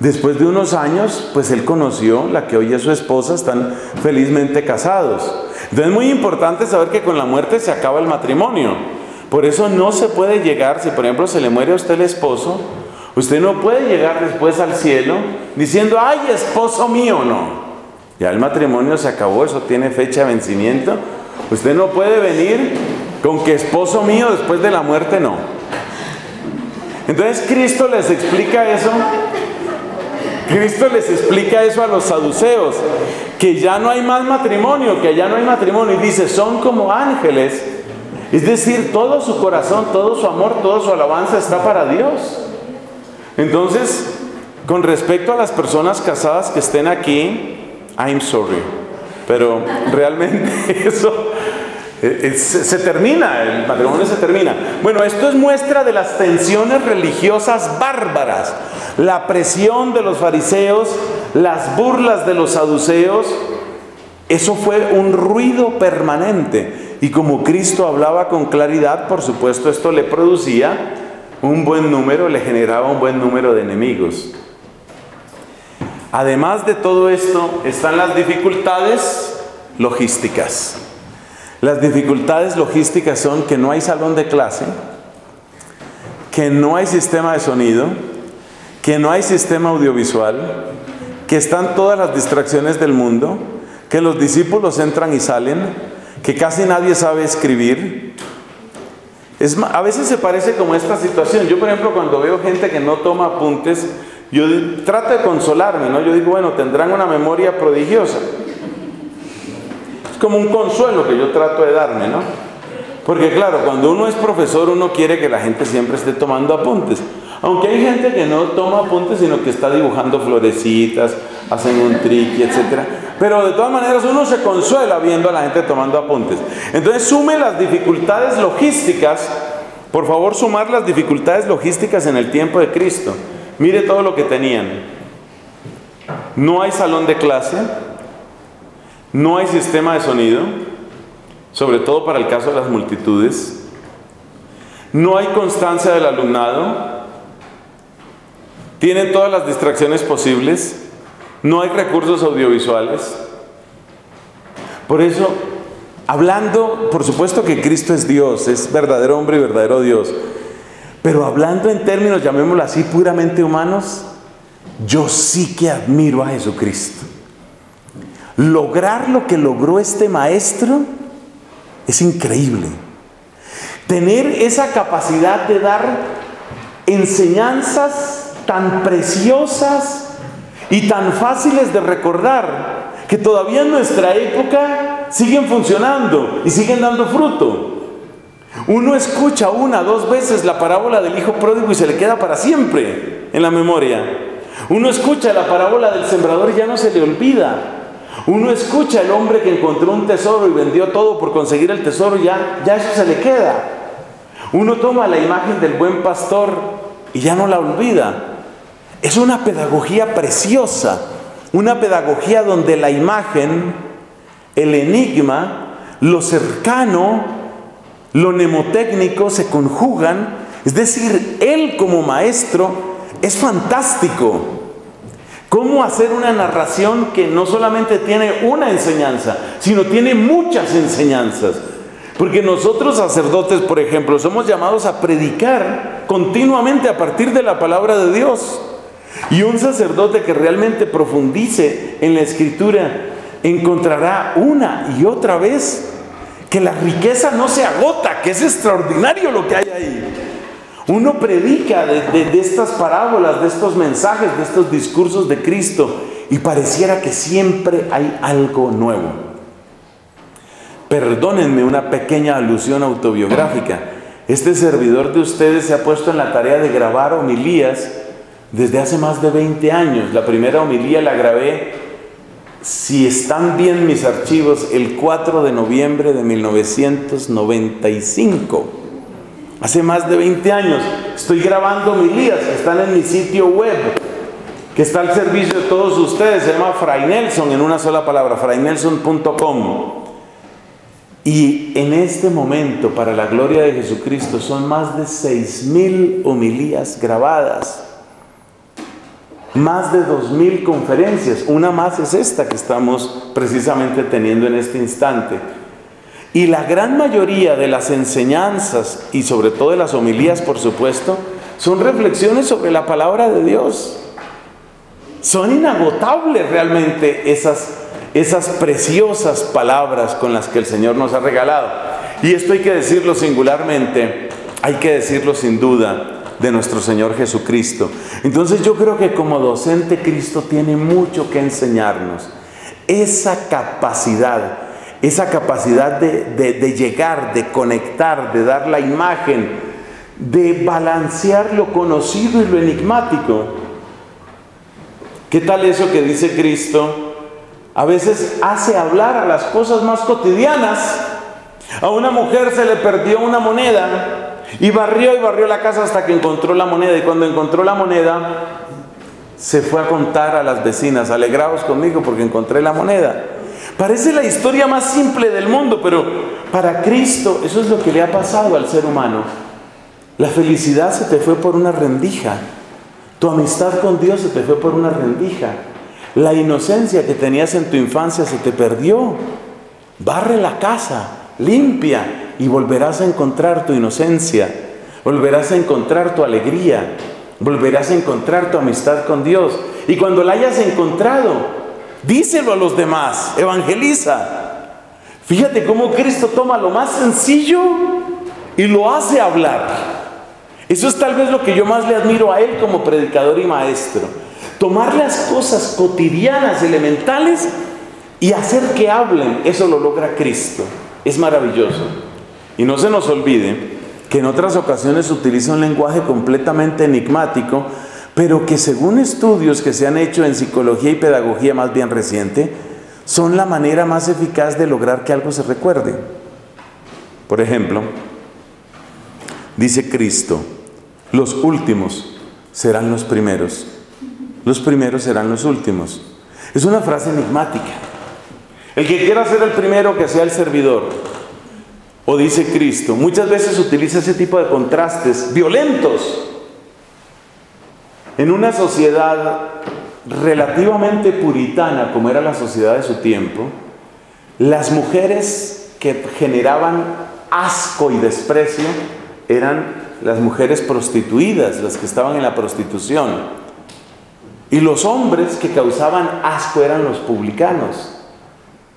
Después de unos años, pues él conoció la que hoy es su esposa, están felizmente casados. Entonces es muy importante saber que con la muerte se acaba el matrimonio. Por eso no se puede llegar, si por ejemplo se le muere a usted el esposo, usted no puede llegar después al cielo diciendo, ay, esposo mío, no. Ya el matrimonio se acabó, eso tiene fecha de vencimiento. Usted no puede venir con que esposo mío después de la muerte no. Entonces Cristo les explica eso. Cristo les explica eso a los saduceos, que ya no hay más matrimonio, que ya no hay matrimonio. Y dice, son como ángeles. Es decir, todo su corazón, todo su amor, toda su alabanza está para Dios. Entonces, con respecto a las personas casadas que estén aquí, I'm sorry. Pero realmente eso eh, eh, se, termina, el matrimonio se termina. Bueno, esto es muestra de las tensiones religiosas bárbaras, la presión de los fariseos, las burlas de los saduceos. Eso fue un ruido permanente. Y como Cristo hablaba con claridad, por supuesto, esto le producía un buen número, le generaba un buen número de enemigos. Además de todo esto, están las dificultades logísticas. Las dificultades logísticas son que no hay salón de clase, que no hay sistema de sonido, que no hay sistema audiovisual, que están todas las distracciones del mundo, que los discípulos entran y salen, que casi nadie sabe escribir. Es, a veces se parece como esta situación. Yo, por ejemplo, cuando veo gente que no toma apuntes, yo trato de consolarme, ¿no? Yo digo, bueno, tendrán una memoria prodigiosa como un consuelo que yo trato de darme, ¿no? Porque claro, cuando uno es profesor uno quiere que la gente siempre esté tomando apuntes. Aunque hay gente que no toma apuntes, sino que está dibujando florecitas, hacen un triqui, etc. Pero de todas maneras uno se consuela viendo a la gente tomando apuntes. Entonces sume las dificultades logísticas. Por favor, sumar las dificultades logísticas en el tiempo de Cristo. Mire todo lo que tenían. No hay salón de clase, no hay sistema de sonido, sobre todo para el caso de las multitudes. No hay constancia del alumnado. Tienen todas las distracciones posibles. No hay recursos audiovisuales. Por eso, hablando, por supuesto que Cristo es Dios, es verdadero hombre y verdadero Dios. Pero hablando en términos, llamémoslo así, puramente humanos, yo sí que admiro a Jesucristo. Lograr lo que logró este maestro es increíble. Tener esa capacidad de dar enseñanzas tan preciosas y tan fáciles de recordar que todavía en nuestra época siguen funcionando y siguen dando fruto. Uno escucha una, dos veces la parábola del hijo pródigo y se le queda para siempre en la memoria. Uno escucha la parábola del sembrador y ya no se le olvida. Uno escucha el hombre que encontró un tesoro y vendió todo por conseguir el tesoro y ya, ya eso se le queda. Uno toma la imagen del buen pastor y ya no la olvida. Es una pedagogía preciosa, una pedagogía donde la imagen, el enigma, lo cercano, lo mnemotécnico se conjugan. Es decir, él como maestro es fantástico. ¿Cómo hacer una narración que no solamente tiene una enseñanza, sino tiene muchas enseñanzas? Porque nosotros sacerdotes, por ejemplo, somos llamados a predicar continuamente a partir de la palabra de Dios. Y un sacerdote que realmente profundice en la escritura encontrará una y otra vez que la riqueza no se agota, que es extraordinario lo que hay ahí. Uno predica de, estas parábolas, de estos mensajes, de estos discursos de Cristo y pareciera que siempre hay algo nuevo. Perdónenme una pequeña alusión autobiográfica. Este servidor de ustedes se ha puesto en la tarea de grabar homilías desde hace más de 20 años. La primera homilía la grabé, si están bien mis archivos, el 4 de noviembre de 1995. Hace más de 20 años estoy grabando homilías están en mi sitio web, que está al servicio de todos ustedes. Se llama Fray Nelson, en una sola palabra, fraynelson.com. Y en este momento, para la gloria de Jesucristo, son más de 6.000 homilías grabadas. Más de 2.000 conferencias. Una más es esta que estamos precisamente teniendo en este instante. Y la gran mayoría de las enseñanzas y sobre todo de las homilías, por supuesto, son reflexiones sobre la palabra de Dios. Son inagotables realmente esas, esas preciosas palabras con las que el Señor nos ha regalado. Y esto hay que decirlo singularmente, hay que decirlo sin duda de nuestro Señor Jesucristo. Entonces yo creo que como docente Cristo tiene mucho que enseñarnos. Esa capacidad esa capacidad de, llegar, de conectar, de dar la imagen, de balancear lo conocido y lo enigmático. ¿Qué tal eso que dice Cristo? A veces hace hablar a las cosas más cotidianas. A una mujer se le perdió una moneda y barrió y barrió la casa hasta que encontró la moneda. Y cuando encontró la moneda, se fue a contar a las vecinas, alegraos conmigo porque encontré la moneda. Parece la historia más simple del mundo, pero para Cristo eso es lo que le ha pasado al ser humano. La felicidad se te fue por una rendija. Tu amistad con Dios se te fue por una rendija. La inocencia que tenías en tu infancia se te perdió. Barre la casa, limpia y volverás a encontrar tu inocencia. Volverás a encontrar tu alegría. Volverás a encontrar tu amistad con Dios. Y cuando la hayas encontrado, Díselo a los demás, evangeliza. Fíjate cómo Cristo toma lo más sencillo y lo hace hablar. Eso es tal vez lo que yo más le admiro a él como predicador y maestro. Tomar las cosas cotidianas, elementales, y hacer que hablen, eso lo logra Cristo. Es maravilloso. Y no se nos olvide que en otras ocasiones utiliza un lenguaje completamente enigmático pero que según estudios que se han hecho en psicología y pedagogía más bien reciente, son la manera más eficaz de lograr que algo se recuerde. Por ejemplo, dice Cristo, los últimos serán los primeros, los primeros serán los últimos. Es una frase enigmática. El que quiera ser el primero, que sea el servidor. O dice Cristo, muchas veces utiliza ese tipo de contrastes violentos en una sociedad relativamente puritana como era la sociedad de su tiempo, las mujeres que generaban asco y desprecio eran las mujeres prostituidas, las que estaban en la prostitución. Y los hombres que causaban asco eran los publicanos.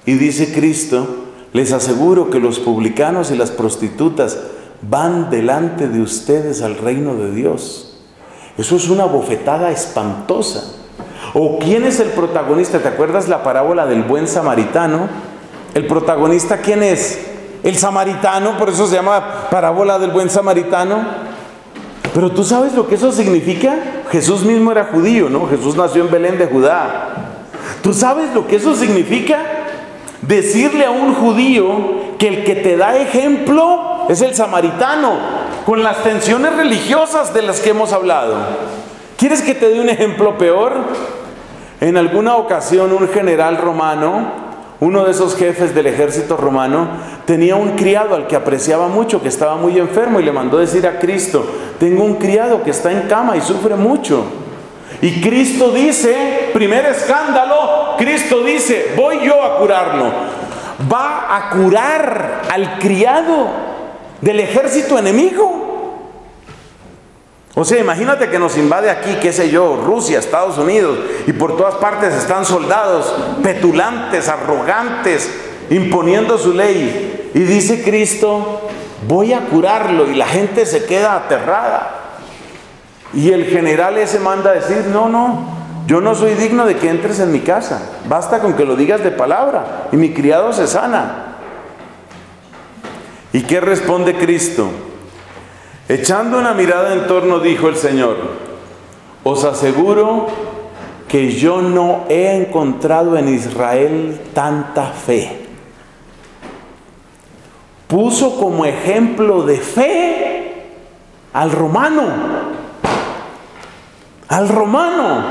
Y dice Cristo, les aseguro que los publicanos y las prostitutas van delante de ustedes al reino de Dios. Eso es una bofetada espantosa. ¿O quién es el protagonista? ¿Te acuerdas la parábola del buen samaritano? ¿El protagonista quién es? El samaritano, por eso se llama parábola del buen samaritano. Pero tú sabes lo que eso significa? Jesús mismo era judío, ¿no? Jesús nació en Belén de Judá. ¿Tú sabes lo que eso significa? Decirle a un judío que el que te da ejemplo es el samaritano, con las tensiones religiosas de las que hemos hablado. ¿Quieres que te dé un ejemplo peor? En alguna ocasión un general romano uno de esos jefes del ejército romano tenía un criado al que apreciaba mucho, que estaba muy enfermo y le mandó decir a Cristo, tengo un criado que está en cama y sufre mucho. Y Cristo dice, primer escándalo, Cristo dice, voy yo a curarlo. Va a curar al criado del ejército enemigo. O sea, imagínate que nos invade aquí, qué sé yo, Rusia, Estados Unidos, y por todas partes están soldados petulantes, arrogantes, imponiendo su ley. Y dice Cristo, voy a curarlo, y la gente se queda aterrada. Y el general ese manda a decir, no, no, yo no soy digno de que entres en mi casa, basta con que lo digas de palabra, y mi criado se sana. ¿Y qué responde Cristo? Echando una mirada en torno, dijo el Señor, os aseguro que yo no he encontrado en Israel tanta fe. Puso como ejemplo de fe al romano, al romano,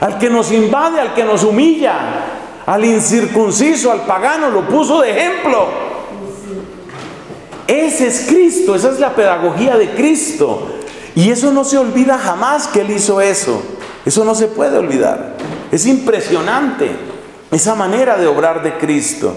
al que nos invade, al que nos humilla, al incircunciso, al pagano, lo puso de ejemplo. Ese es Cristo, esa es la pedagogía de Cristo. Y eso no se olvida jamás que Él hizo eso. Eso no se puede olvidar. Es impresionante esa manera de obrar de Cristo.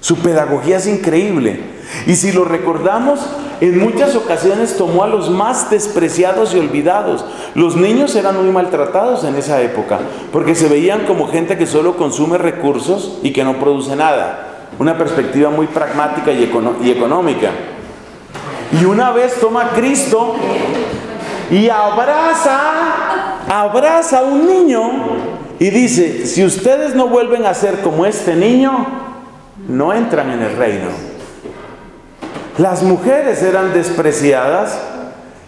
Su pedagogía es increíble. Y si lo recordamos, en muchas ocasiones tomó a los más despreciados y olvidados. Los niños eran muy maltratados en esa época, porque se veían como gente que solo consume recursos y que no produce nada una perspectiva muy pragmática y, económica. Y una vez toma Cristo y abraza, abraza a un niño y dice, si ustedes no vuelven a ser como este niño, no entran en el reino. Las mujeres eran despreciadas.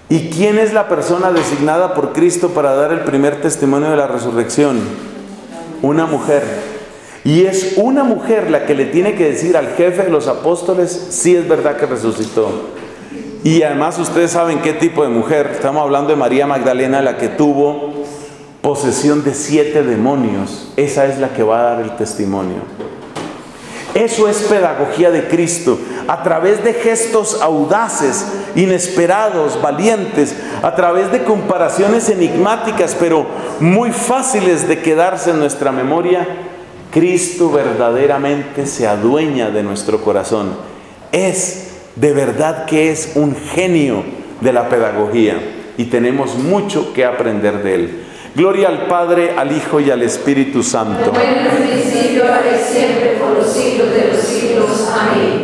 ¿Y quién es la persona designada por Cristo para dar el primer testimonio de la resurrección? Una mujer. Y es una mujer la que le tiene que decir al jefe de los apóstoles si es verdad que resucitó. Y además ustedes saben qué tipo de mujer. Estamos hablando de María Magdalena, la que tuvo posesión de siete demonios. Esa es la que va a dar el testimonio. Eso es pedagogía de Cristo. A través de gestos audaces, inesperados, valientes, a través de comparaciones enigmáticas, pero muy fáciles de quedarse en nuestra memoria, Cristo verdaderamente se adueña de nuestro corazón. Es, de verdad que es un genio de la pedagogía y tenemos mucho que aprender de él. Gloria al Padre, al Hijo y al Espíritu Santo. siempre, por los siglos de los siglos. Amén.